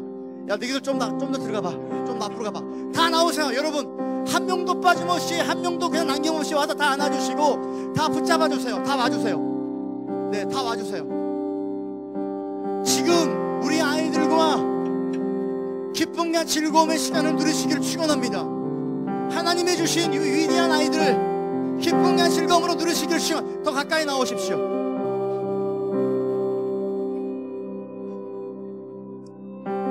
야 너희들 좀더 좀더 들어가봐. 좀더 앞으로 가봐. 다 나오세요. 여러분 한 명도 빠짐없이 한 명도 그냥 남김없이 와서 다 안아주시고 다 붙잡아 주세요. 다 와주세요. 네, 다 와주세요. 지금 우리 아이들과 기쁨과 즐거움의 시간을 누리시기를 축원합니다. 하나님이 주신 이 위대한 아이들 기쁨과 즐거움으로 누리시기를 축원. 더 가까이 나오십시오.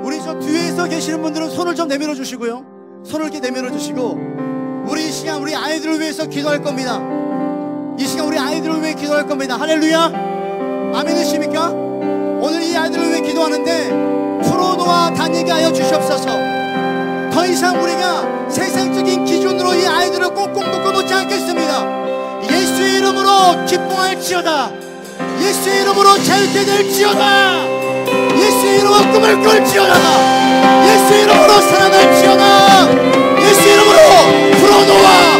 우리 저 뒤에서 계시는 분들은 손을 좀 내밀어 주시고요. 손을 이렇게 내밀어 주시고 우리 이 시간 우리 아이들을 위해서 기도할 겁니다. 이 시간 우리 아이들을 위해 기도할 겁니다. 할렐루야. 아멘이십니까? 오늘 이 아이들을 위해 기도하는데 풀어놓아 다니게 하여 주시옵소서. 더 이상 우리가 세상적인 기준으로 이 아이들을 꽁꽁 묶어 놓지 않겠습니다. 예수의 이름으로 기뻐할지어다. 예수의 이름으로 자유케 될지어다. 예수의 이름으로 꿈을 꿀지어다. 예수의 이름으로 살아날지어다. 冲突了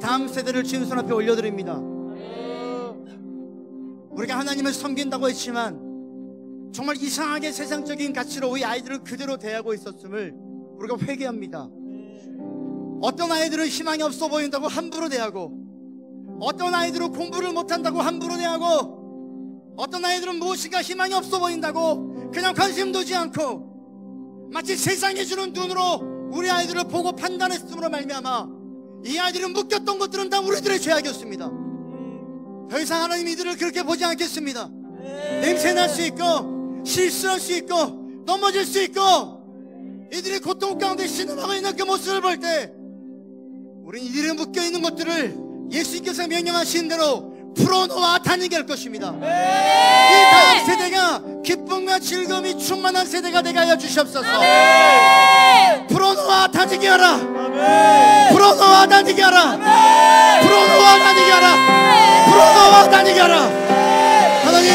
다음 세대를 주님 손 앞에 올려드립니다. 우리가 하나님을 섬긴다고 했지만 정말 이상하게 세상적인 가치로 우리 아이들을 그대로 대하고 있었음을 우리가 회개합니다. 어떤 아이들은 희망이 없어 보인다고 함부로 대하고 어떤 아이들은 공부를 못한다고 함부로 대하고 어떤 아이들은 무엇인가 희망이 없어 보인다고 그냥 관심 두지 않고 마치 세상이 주는 눈으로 우리 아이들을 보고 판단했음으로 말미암아 이 아이들은 묶였던 것들은 다 우리들의 죄악이었습니다. 더 이상 하나님 이들을 그렇게 보지 않겠습니다. 냄새 날 수 있고 실수할 수 있고 넘어질 수 있고 이들이 고통 가운데 신음하고 있는 그 모습을 볼 때 우린 이들이 묶여 있는 것들을 예수님께서 명령하신 대로 풀어놓아 다니게 할 것입니다. 이 다음 세대가 기쁨과 즐거움이 충만한 세대가 되게 하여 주시옵소서. 풀어놓아 다니게 하라. 풀어놓아 다니게 하라. 풀어놓아 다니게 하라. 풀어놓아 다니게 하라. 하나님,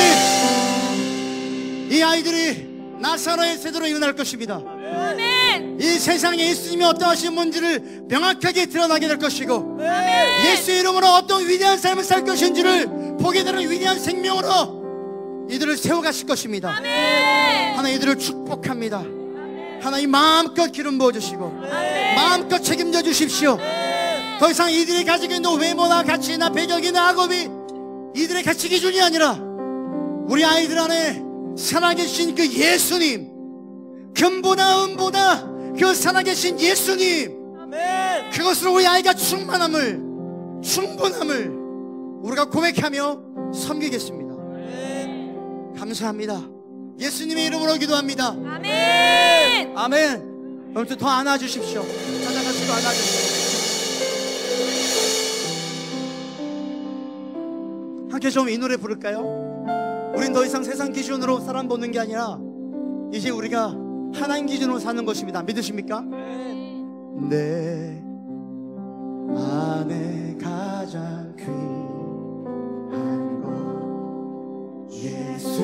이 아이들이 나사로의 세대로 일어날 것입니다. 이 세상에 예수님이 어떠하신 분지를 명확하게 드러나게 될 것이고 예수 이름으로 어떤 위대한 삶을 살 것인지를 보게 되는 위대한 생명으로 이들을 세워가실 것입니다. 하나 이들을 축복합니다. 하나님 마음껏 기름 부어주시고 마음껏 책임져 주십시오. 더 이상 이들이 가지고 있는 외모나 가치나 배경이나 학업이 이들의 가치 기준이 아니라 우리 아이들 안에 살아계신 그 예수님 금보다 은보다 그 살아계신 예수님 그것으로 우리 아이가 충만함을 충분함을 우리가 고백하며 섬기겠습니다. 감사합니다 예수님의 이름으로 기도합니다. 아멘. 아멘. 여러분 더 안아주십시오. 찾아가시고 안아주십시오. 함께 좀 이 노래 부를까요? 우린 더 이상 세상 기준으로 사람 보는 게 아니라 이제 우리가 하나님 기준으로 사는 것입니다. 믿으십니까? 내 안에 가장 귀한 것 예수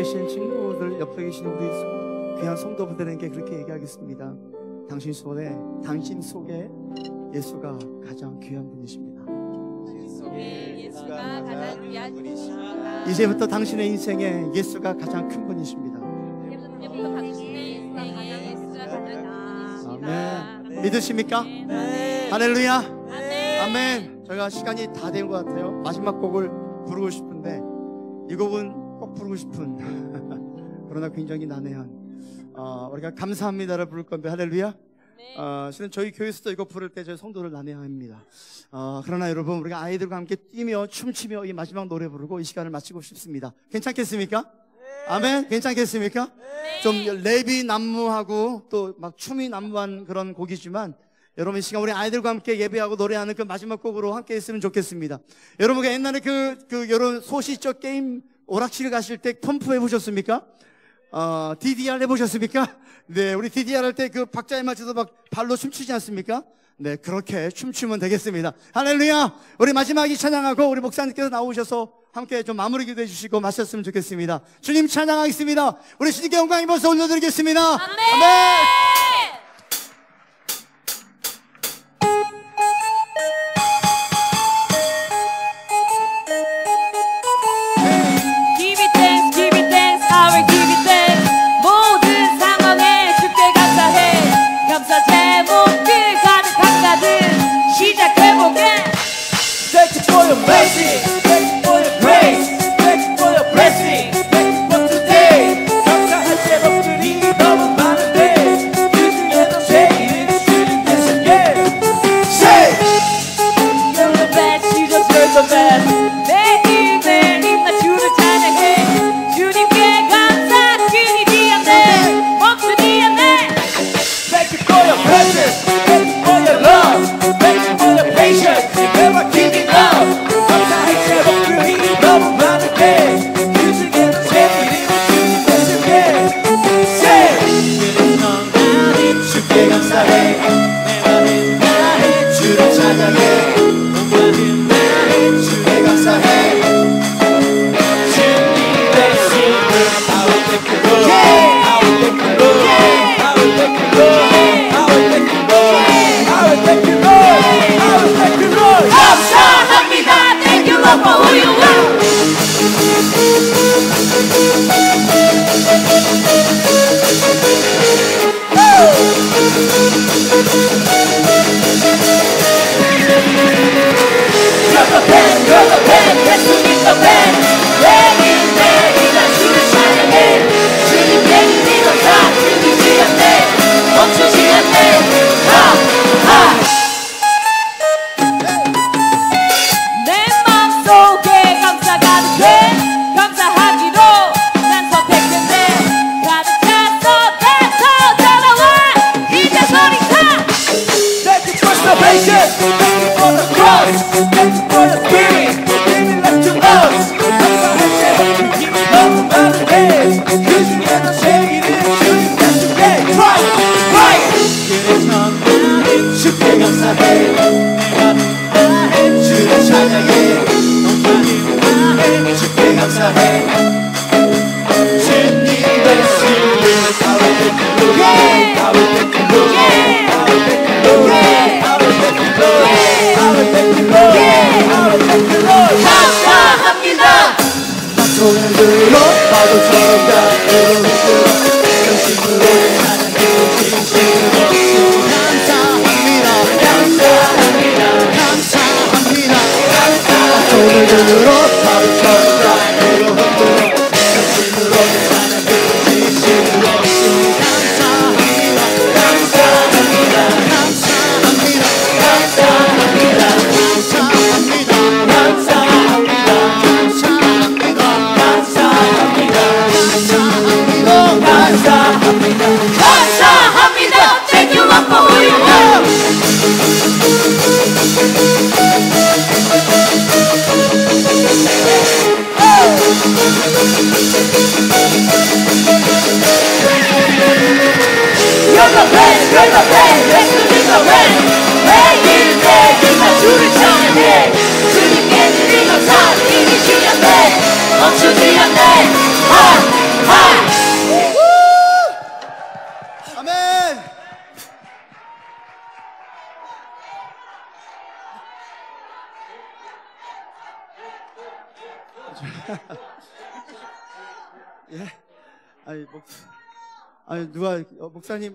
계신 친구들, 옆에 계신 우리 귀한 성도분들에게 그렇게 얘기하겠습니다. 당신 속에, 당신 속에 예수가 가장 귀한 분이십니다. 예수가 가장 귀한 분이십니다. 이제부터 당신의 인생에 예수가 가장 큰 분이십니다. 이제부터 당신의 인생에 예수가 가장 큰 분이십니다. 아멘. 믿으십니까? 네. 할렐루야. 아멘. 아멘. 저희가 시간이 다 된 것 같아요. 마지막 곡을 부르고 싶은데 이 곡은 꼭 부르고 싶은 그러나 굉장히 난해한 어, 우리가 감사합니다를 부를 건데 할렐루야. 네. 어, 실은 저희 교회에서도 이거 부를 때 저희 성도를 난해합니다. 어, 그러나 여러분 우리가 아이들과 함께 뛰며 춤추며 이 마지막 노래 부르고 이 시간을 마치고 싶습니다. 괜찮겠습니까? 아멘. 괜찮겠습니까? 좀 랩이 난무하고 또 막 춤이 난무한 그런 곡이지만 여러분 이 시간 우리 아이들과 함께 예배하고 노래하는 그 마지막 곡으로 함께 했으면 좋겠습니다. 여러분가 옛날에 그, 그 여러 소시적 게임 오락실 가실 때 펌프 해보셨습니까? 어, DDR 해보셨습니까? 네, 우리 DDR 할 때 그 박자에 맞춰서 막 발로 춤추지 않습니까? 네, 그렇게 춤추면 되겠습니다. 할렐루야! 우리 마지막이 찬양하고 우리 목사님께서 나오셔서 함께 좀 마무리 기도해 주시고 마셨으면 좋겠습니다. 주님 찬양하겠습니다. 우리 주님께 영광 입어서 올려드리겠습니다. 아멘. Give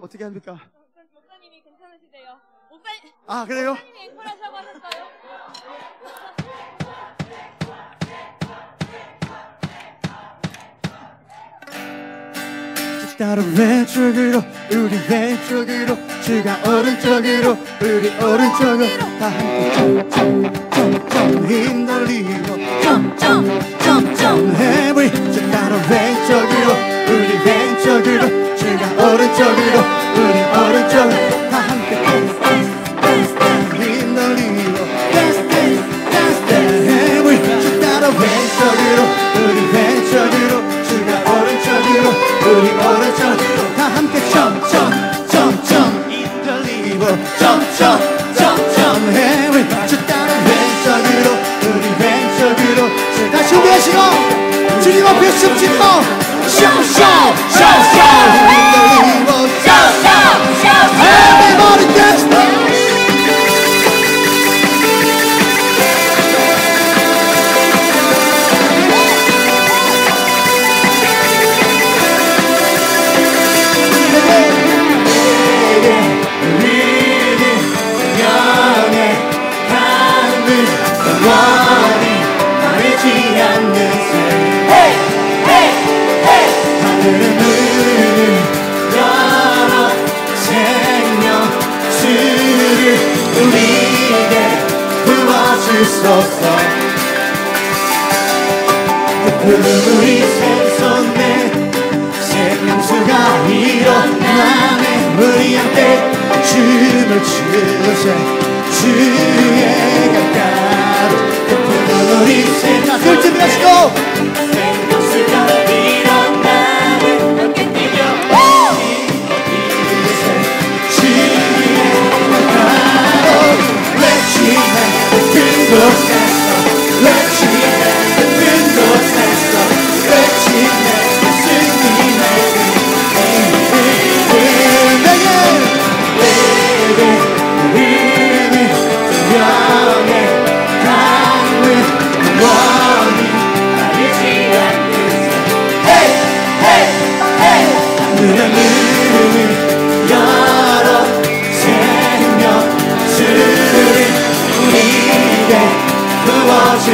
어떻게 합니까? 따로 왼쪽으로 우리 왼쪽으로 지가 오른쪽으로 우리 오른쪽으로 다 함께 점점점점 휘날리고 점점점점 Every 따로 왼쪽으로 우리 왼쪽으로 지가 오른쪽으로 우리 오른쪽으로 다 함께 你们别生气啊笑笑笑笑。 눈물이 샘솟네. 생명수가 일어나네. 우리 함께 춤을 추자 주의 가까운 눈물이 샘솟을 준비하시고.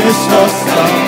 Christus come.